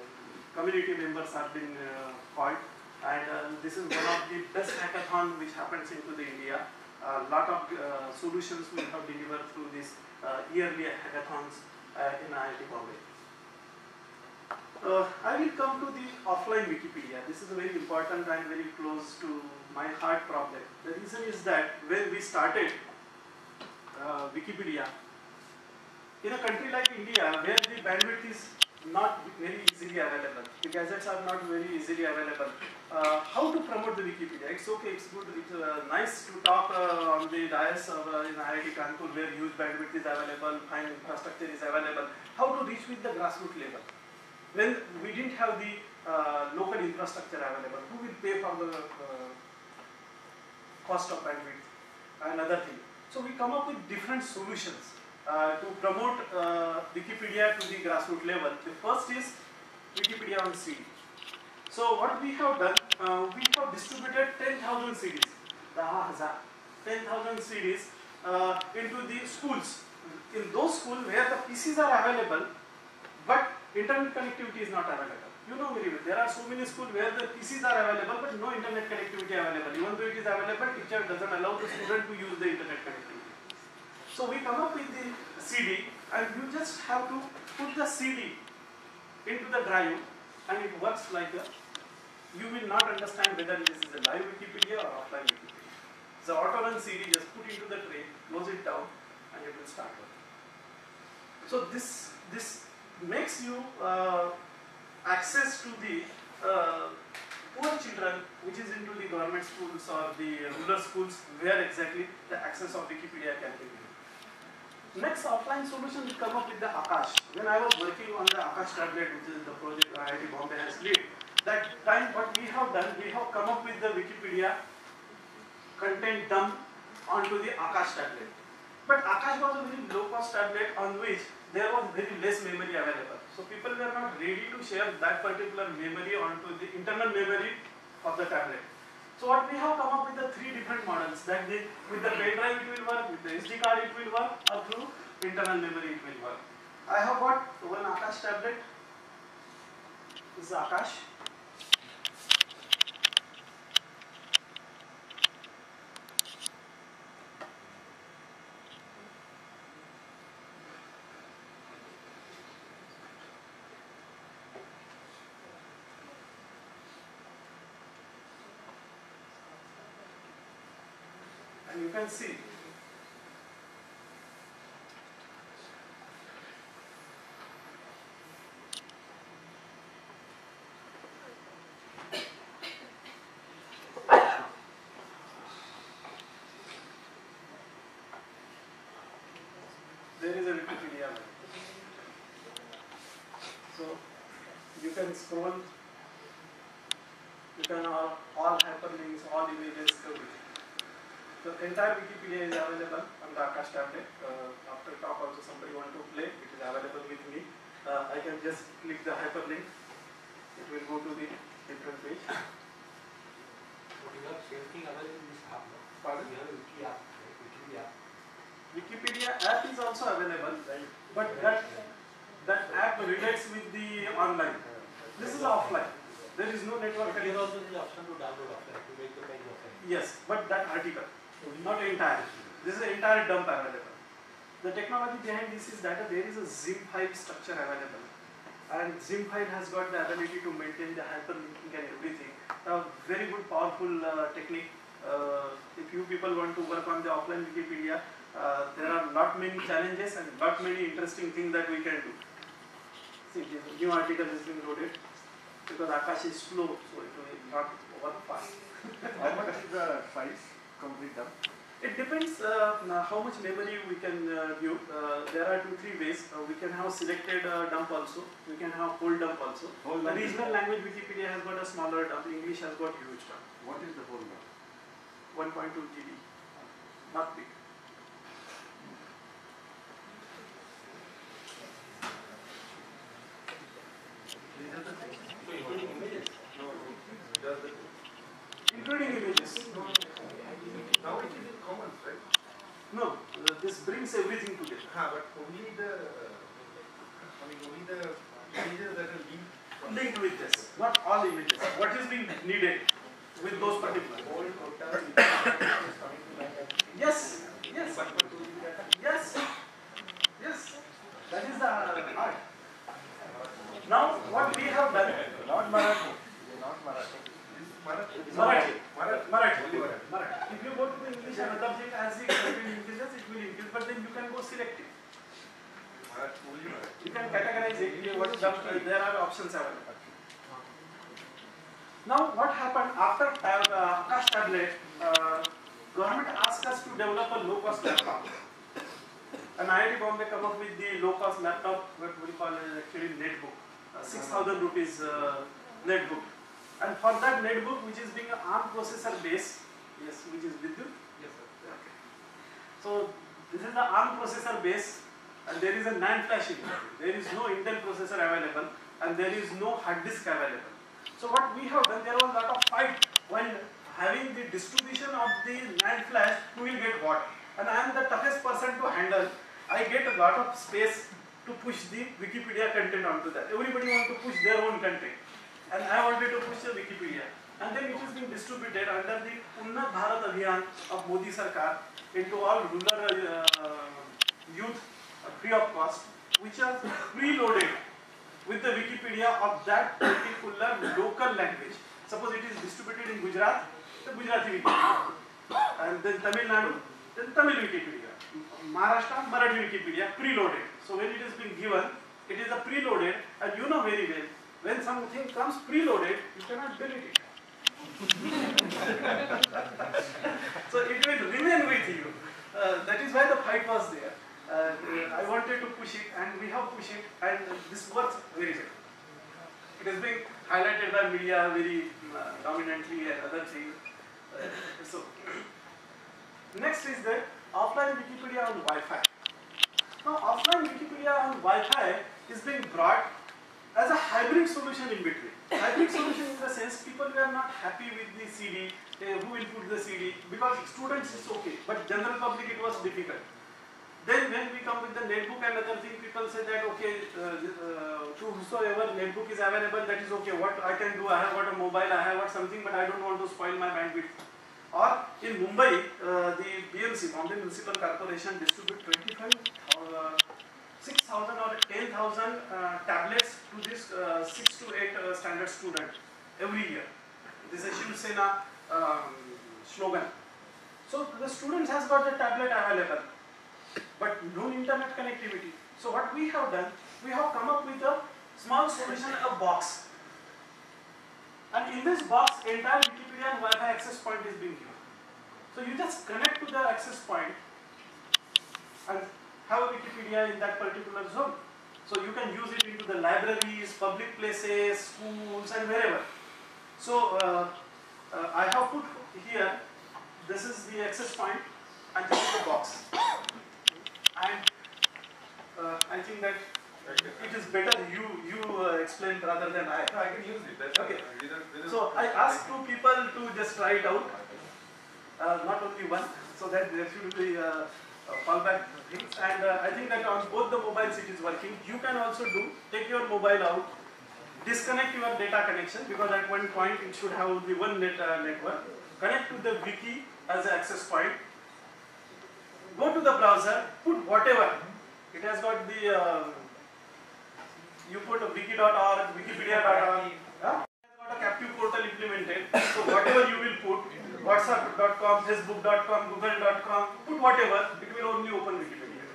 community members have been uh, called. And uh, this is one of the best hackathon which happens into the India. A lot of solutions we have delivered through these yearly hackathons in IIT Bombay. Uh, I will come to the offline Wikipedia. This is a very important and very close to my heart problem. The reason is that when we started uh, Wikipedia, in a country like India, where the bandwidth is not very easily available, the gadgets are not very easily available, uh, how to promote the Wikipedia? It's okay, it's good, it's uh, nice to talk uh, on the dais of, uh, in IIT Kanpur where huge bandwidth is available, fine infrastructure is available. How to reach with the grassroots level? When we didn't have the uh, local infrastructure available, who will pay for the uh, cost of bandwidth and other thing? So we come up with different solutions uh, to promote uh, Wikipedia to the grassroots level. The first is Wikipedia on CD. So what we have done, uh, we have distributed 10,000 CDs, 10,000 CDs uh, into the schools. In those schools where the PCs are available, but internet connectivity is not available. You know very well, there are so many schools where the PCs are available, but no internet connectivity available. Even though it is available, teacher doesn't allow the student to use the internet connectivity. So we come up with the CD, and you just have to put the CD into the drive, and it works like a you will not understand whether this is a live Wikipedia or offline Wikipedia. So auto run CD, just put into the tray, close it down, and it will start working. So this this makes you uh, access to the uh, poor children, which is into the government schools or the rural schools, where exactly the access of Wikipedia can be. Next offline solution will come up with the Akash. When I was working on the Akash tablet, which is the project IIT Bombay has lead, that time what we have done, we have come up with the Wikipedia content dump onto the Akash tablet. But Akash was a very low cost tablet on which there was very less memory available. So people were not ready to share that particular memory onto the internal memory of the tablet. So what we have come up with the three different models that the, with the pen drive it will work, with the SD card it will work, or through internal memory it will work. I have got one Akash tablet. This is Akash. can see. there is a Wikipedia. So you can scroll, you can all, all hyperlinks, all images, everything. The entire Wikipedia is available on the Akash tablet. Uh, after talk also somebody want to play, it is available with me. Uh, I can just click the hyperlink. It will go to the different page. But you have same thing available in this app, no? Pardon? You have Wiki app, right? Wikipedia app. Wikipedia app is also available, but that that app relates with the online. This is offline. There is no network. There is also the option to download offline, to make the page offline. Yes, but that article, not entire. This is the entire dump available. The technology behind this is that there is a zip file structure available. And zip file has got the ability to maintain the hyperlinking and everything. A very good, powerful uh, technique. Uh, if you people want to work on the offline Wikipedia, uh, there are not many challenges and not many interesting things that we can do. See, new article is being loaded because Akash is slow, so it will not work fast. How much is the size, complete dump? It depends uh, now how much memory we can uh, give. Uh, there are two, three ways. Uh, we can have selected uh, dump also. We can have whole dump also. Whole The dump regional language Wikipedia has got a smaller dump. English has got huge dump. What is the whole dump? 1.2 GB. Not big. These are the things. So including images. No, these are the things. Including images. Now it is in commons, right? No, uh, this brings everything together. Ha, but only the, uh, I mean, only the images that are from Linked with this. Not all images. What is being needed with those particular. whole total is coming to like a Yes, yes, 1.2 GB data. yes, yes. That is the art. Now, what we have done, Not Marathi, not Marathi. Marathi. Marathi. Marathi. Marathi. Marathi. If you go to the English and other thing as the it will increase, but then you can go selective. Marathi, only Marathi. You can categorize it, what the, there are options available. Now, what happened after tab, uh, Akash tablet, uh, government asked us to develop a low-cost laptop. And IIT Bombay come up with the low-cost laptop, what we call it actually netbook, uh, 6,000 rupees uh, netbook. And for that netbook, which is being an ARM processor base, yes, which is Vidyut, Yes, sir. Okay. So this is the ARM processor base and there is a NAND flash in it. There is no Intel processor available and there is no hard disk available. So what we have done, there was a lot of fight when having the distribution of the NAND flash, who will get what. And I am the toughest person to handle. I get a lot of space to push the Wikipedia content onto that. Everybody want to push their own content. And I wanted to push the Wikipedia. And then it is being distributed under the Unnat Bharat Abhiyan of Modi Sarkar into all rural uh, youth uh, free of cost, which are preloaded with the Wikipedia of that particular local language. Suppose it is distributed in Gujarat, the Gujarati Wikipedia. And then Tamil Nadu, then Tamil Wikipedia. Maharashtra, Marathi Wikipedia, preloaded. So when it is being given, it is a preloaded, and you know very well, when something comes preloaded, you cannot delete it. so it will remain with you. Uh, that is why the fight was there. Uh, I wanted to push it, and we have pushed it, and this works very well. It is being highlighted by media very uh, dominantly and other things. Uh, so, next is the offline Wikipedia on Wi-Fi. Now, offline Wikipedia on Wi-Fi is being brought as a hybrid solution in between. Hybrid solution in the sense people were not happy with the CD, uh, who will put the CD, because students is okay, but general public it was difficult. Then when we come with the netbook and other thing, people say that okay, uh, uh, to whosoever netbook is available, that is okay. What I can do, I have got a mobile, I have got something, but I don't want to spoil my bandwidth. Or in Mumbai, uh, the BMC, Bombay Municipal Corporation, distribute 25, uh, 6,000 or 10,000 uh, tablets to this uh, 6 to 8 uh, standard student every year. This is Shiv Sena um, slogan. So the students has got the tablet available, but no internet connectivity. So what we have done, we have come up with a small solution, a box. And in this box, entire Wikipedia and Wi-Fi access point is being given. So you just connect to the access point and have a Wikipedia in that particular zone. So you can use it into the libraries, public places, schools, and wherever. So uh, uh, I have put here. This is the access point, and this is the box. And uh, I think that it is better you you uh, explain rather than I. No, I can use it. That's Okay. So I asked two people to just try it out, uh, not only one, so that there should be uh, fallback things. And uh, I think that on both the mobiles it is working. You can also do, take your mobile out, disconnect your data connection because at one point it should have only one net, uh, network. Connect to the wiki as an access point. Go to the browser, put whatever. It has got the, uh, you put a wiki.org, wikipedia.org. Huh? got a captive portal implemented. So whatever you will put, WhatsApp.com, Facebook.com, Google.com, put whatever, it will only open Wikipedia.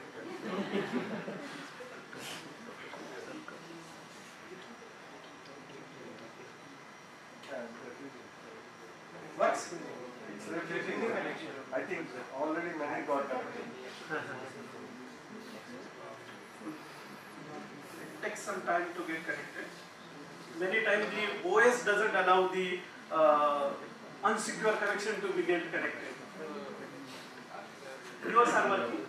Works? It's connection. I think already many got connected. It takes some time to get connected. Many times the OS doesn't allow the uh, unsecure connection to be get connected. Yours are working.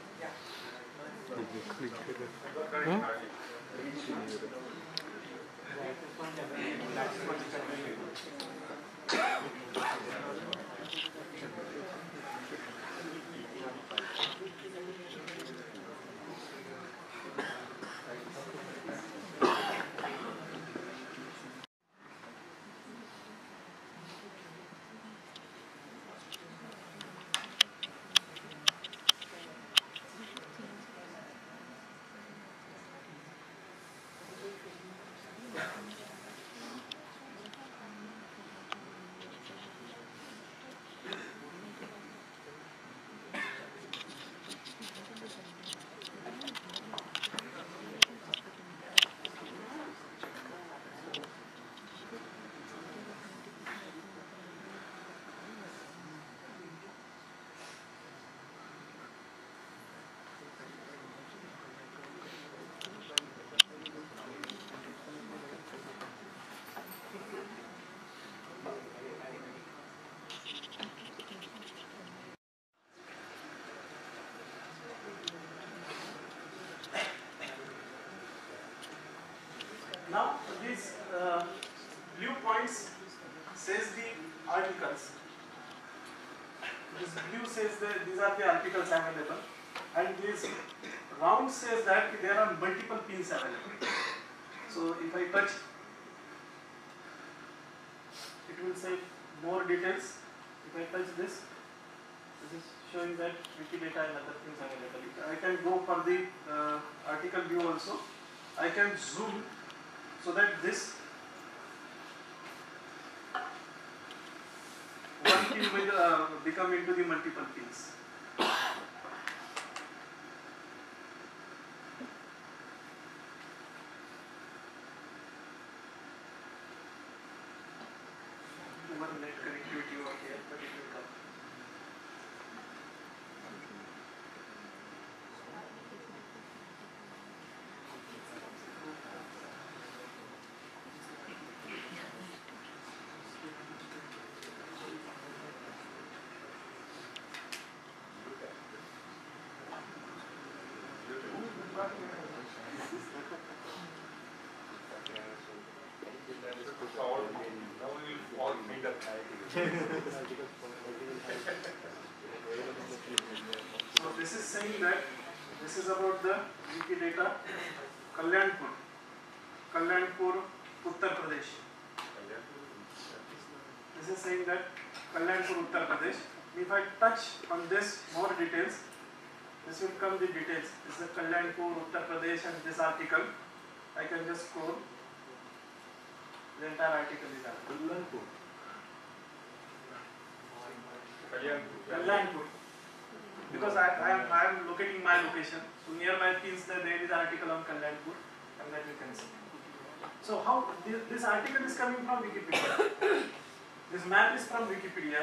Now these uh, blue points says the articles. This blue says that these are the articles available, and this round says that there are multiple pins available. So if I touch, it will say more details. If I touch this, this is showing that Wikidata and other things available. I can go for the uh, article view also. I can zoom so that this one pin will uh, become into the multiple pins. One net connectivity over here, but it will come. So this is saying that this is about the data Kalyanpur, Kalyanpur, Uttar Pradesh. This is saying that Kalyanpur, Uttar Pradesh. If I touch on this more details, this will come the details. This is Kalyanpur, Uttar Pradesh and this article. I can just scroll. The entire article is available. Kalyanpur. Because I, I, am, I am locating my location. So near my pins there, is article on Kalyanpur and that you can see. So how this, this article is coming from Wikipedia. this map is from Wikipedia.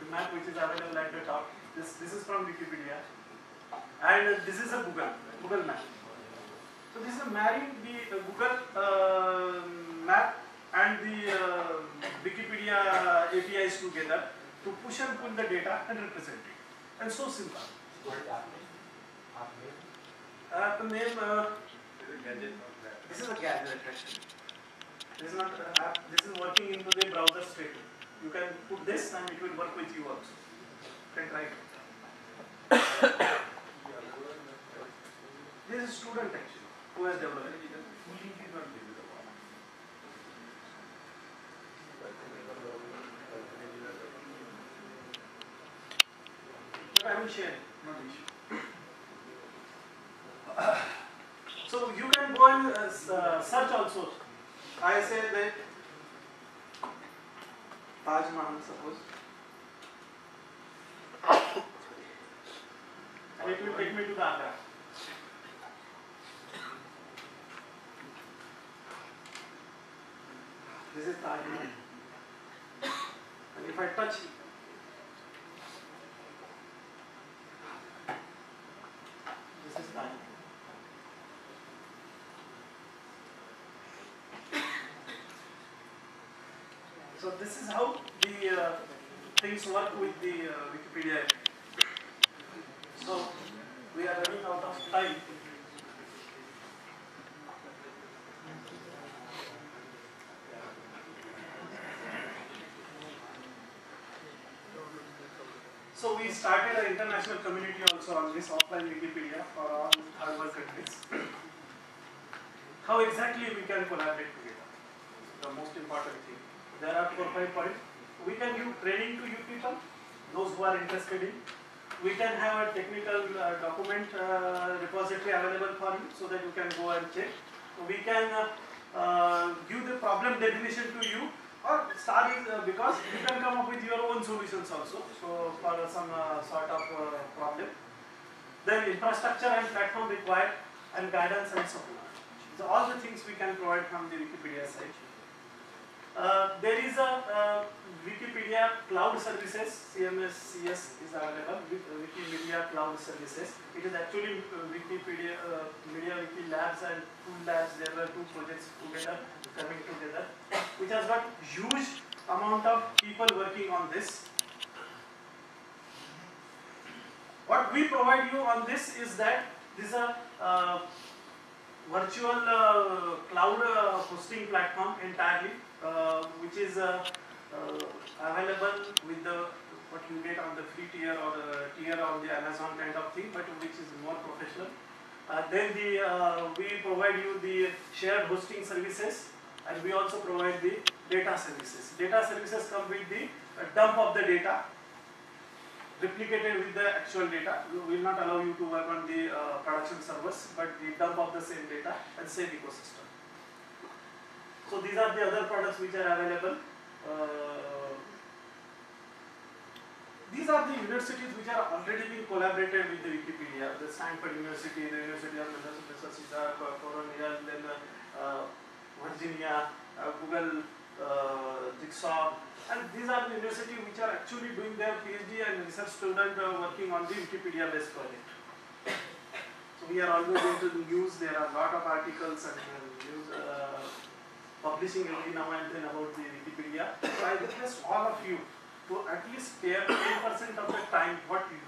The map which is available at the top. This this is from Wikipedia. And this is a Google Google map. So this is marrying the Google uh, map and the uh, Wikipedia APIs together to push and pull the data and represent it. And so simple. What is app name? App name? Uh, uh, this is a gadget actually. This is not an app, this is working into the browser straight. You can put this and it will work with you also. You can try it. This is student actually who has developed it. Link is not visible. But I will share it, not So you can go and uh, uh, search also. I say that Taj Mahal suppose. It will take me to the Agra. This is Taj Mahal. And if I touch it, This is time. So this is how the uh, things work with the uh, Wikipedia. So we are running out of time. So we started an international community also on this offline Wikipedia for all third world countries. How exactly we can collaborate together? The most important thing. There are four five points. We can give training to you people, those who are interested in. We can have a technical uh, document uh, repository available for you so that you can go and check. We can uh, uh, give the problem definition to you or star is uh, because you can come up with your own solutions also. So for some uh, sort of problem. Then infrastructure and platform required and guidance and support. So all the things we can provide from the Wikipedia site. Uh, there is a uh, Wikipedia Cloud Services, CMS CS is available uh, Wikimedia Cloud Services. It is actually uh, Wikipedia, uh, Media Wiki Labs and Tool Labs, there were two projects together, coming together, which has got huge amount of people working on this. What we provide you on this is that this is a uh, virtual uh, cloud uh, hosting platform entirely, which is uh, uh, available with the what you get on the free tier or the tier on the Amazon kind of thing, but which is more professional. Uh, then the uh, we provide you the shared hosting services, and we also provide the data services. Data services come with the uh, dump of the data replicated with the actual data. We will not allow you to work on the uh, production servers, but the dump of the same data and same ecosystem. So these are the other products which are available. Uh, these are the universities which are already being collaborated with the Wikipedia. The Stanford University, the University of Massachusetts, Cornell, then uh, Virginia, uh, Google, uh, Jigsaw, and these are the universities which are actually doing their PhD and research student uh, working on the Wikipedia based project. So we are always into the news, there are a lot of articles and uh, news publishing every now and then about the Wikipedia. So I request all of you to at least spare 10% of the time what you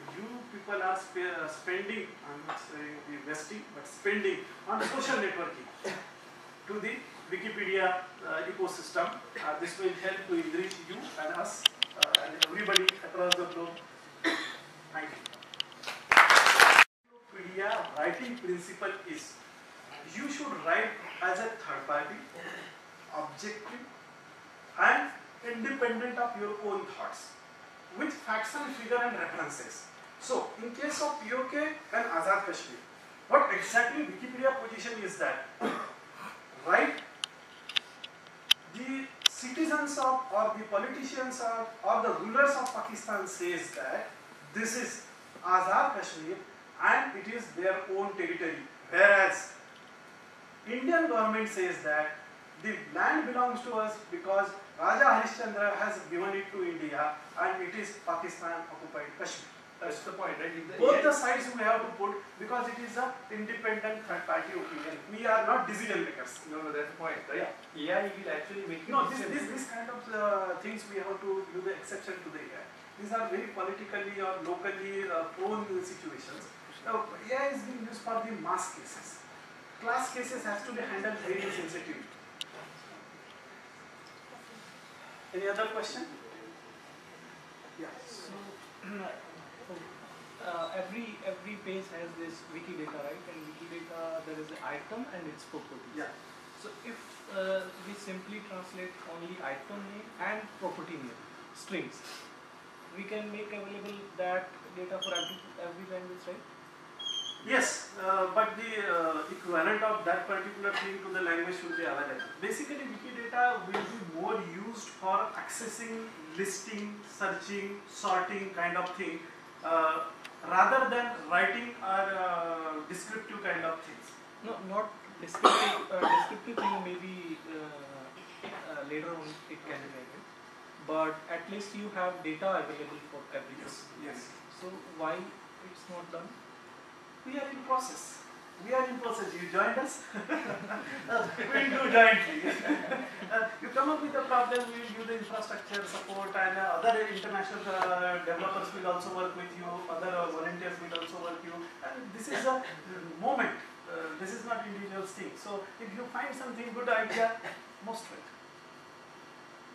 people are uh, spending, I'm not saying investing, but spending on social networking to the Wikipedia uh, ecosystem. Uh, this will help to enrich you and us uh, and everybody across the globe. Thank you. Wikipedia writing principle is you should write as a third party, objective, and independent of your own thoughts with facts and figure and references. So, in case of POK and Azad Kashmir, what exactly Wikipedia position is that? Right? The citizens of or the politicians of or the rulers of Pakistan says that this is Azad Kashmir and it is their own territory. Whereas Indian government says that the land belongs to us because Raja Harishchandra has given it to India and it is Pakistan occupied Kashmir. That's the point, right? The Both the sides we have to put because it is a independent third party opinion. We are not decision makers. No, no, that's the point, right? AI will actually make you No, this, this, this kind of uh, things we have to do the exception to the AI. These are very politically or locally uh, prone situations. Now, AI is being used for the mass cases. Class cases has to be handled very sensitively. Any other question? Yes. uh, every every page has this Wikidata, right? And Wikidata, there is an item and its properties. Yeah. So if uh, we simply translate only item name and property name, strings, we can make available that data for every every language, right? Yes, uh, but the uh, equivalent of that particular thing to the language should be available. Basically, Wikidata will be more used for accessing, listing, searching, sorting kind of thing, uh, rather than writing or uh, descriptive kind of things. No, not descriptive. Uh, descriptive thing maybe uh, uh, later on it can be made, but at least you have data available for every. Yes. So why it's not done? We are in process. We are in process. You joined us. We'll do jointly. Uh, you come up with a problem, we'll give the infrastructure support, and uh, other international uh, developers will also work with you. Other uh, volunteers will also work with you. And this is a moment. Uh, this is not individual's thing. So if you find something good idea, most welcome.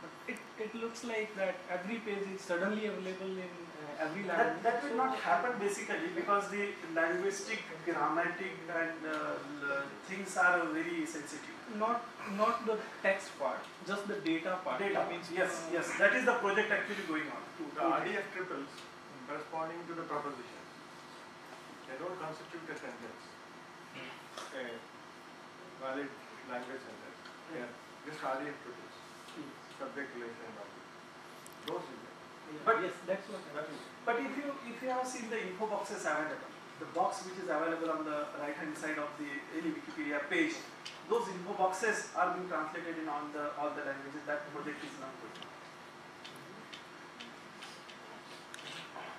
But it, it looks like that every page is suddenly available in every That, language. that will not happen basically because the linguistic, grammatic, and uh, things are very sensitive. Not not the text part, just the data part. Data means yes, uh, yes, that is the project actually going on. To, The RDF triples corresponding to the proposition, they don't constitute a sentence, a valid language sentence. They are just RDF triples, subject, relation, and object. Those is there. yeah, But- yes, that's what. I But if you if you have seen the info boxes available, the box which is available on the right hand side of the any Wikipedia page, those info boxes are being translated in all the all the languages. That project is now going on.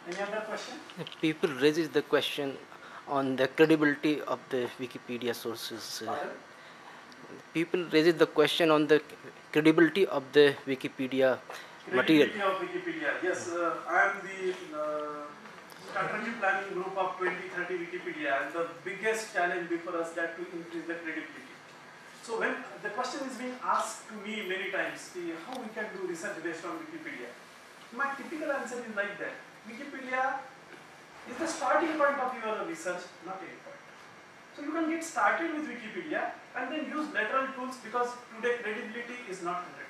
Any other question? People raises the question on the credibility of the Wikipedia sources. Uh, People raises the question on the credibility of the Wikipedia material. Wikipedia. Yes, uh, I am the uh, strategy planning group of 2030 Wikipedia, and the biggest challenge before us that to increase the credibility. So when the question is being asked to me many times, how we can do research based on Wikipedia, my typical answer is like that. Wikipedia is the starting point of your research, not end point. So you can get started with Wikipedia and then use lateral tools because today credibility is not 100%.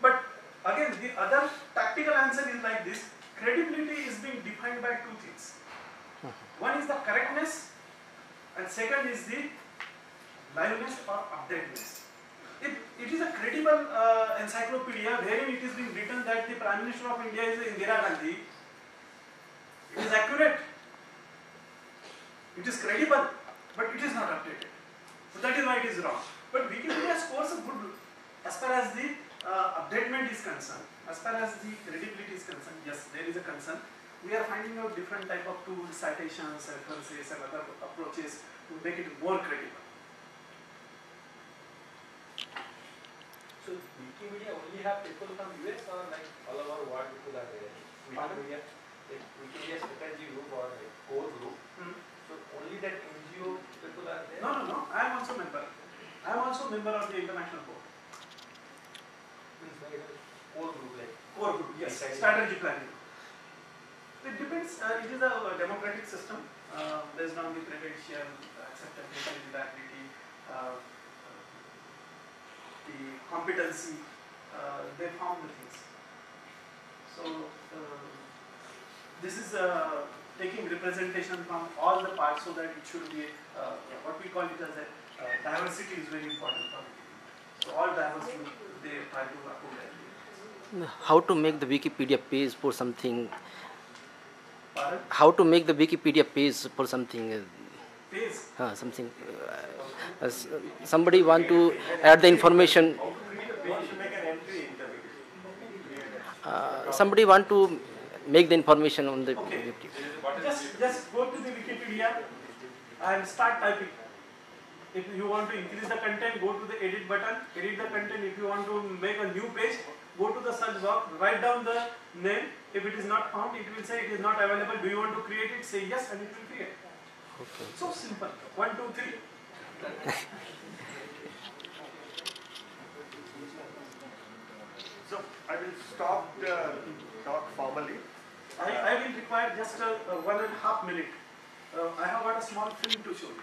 But again, the other tactical answer is like this. Credibility is being defined by two things. One is the correctness and second is the liveness or updateness. If it is a credible uh, encyclopedia wherein it is being written that the Prime Minister of India is Indira Gandhi, it is accurate, it is credible, but it is not updated. So that is why it is wrong. But Wikipedia scores a good as far as the uh, updatement is concerned, as far as the credibility is concerned, yes, there is a concern. We are finding out different type of tools, citations, references, and other approaches to make it more credible. So Wikimedia only have people from US or like all over world people are there? Wikimedia, like Wikimedia strategy group or like core group. So only that NGO people are there? No, no, no. I am also member. I am also member of the international board. A core group like. Core group, yes. Strategy. Planning. It depends. Uh, it is a democratic system uh, based on the credential, acceptability, reliability, uh, the competency. Uh, they form the things. So uh, this is uh, taking representation from all the parts so that it should be what we call it as a diversity is very important all diversity they try to accommodate. How to make the Wikipedia page for something? Pardon? How to make the Wikipedia page for something? Phase. uh, something. Uh, uh, somebody want to add the information. How to create a page to make an entry in the Wikipedia. Uh, somebody want to make the information on the Okay. Wikipedia. Just, just go to the Wikipedia and start typing. If you want to increase the content, go to the edit button, edit the content. If you want to make a new page, go to the search box, write down the name. If it is not found, it will say it is not available. Do you want to create it? Say yes and it will create. Okay. So simple. One, two, three. So I will stop the talk formally. I, I will require just a, a one and a half minute. Uh, I have got a small film to show you.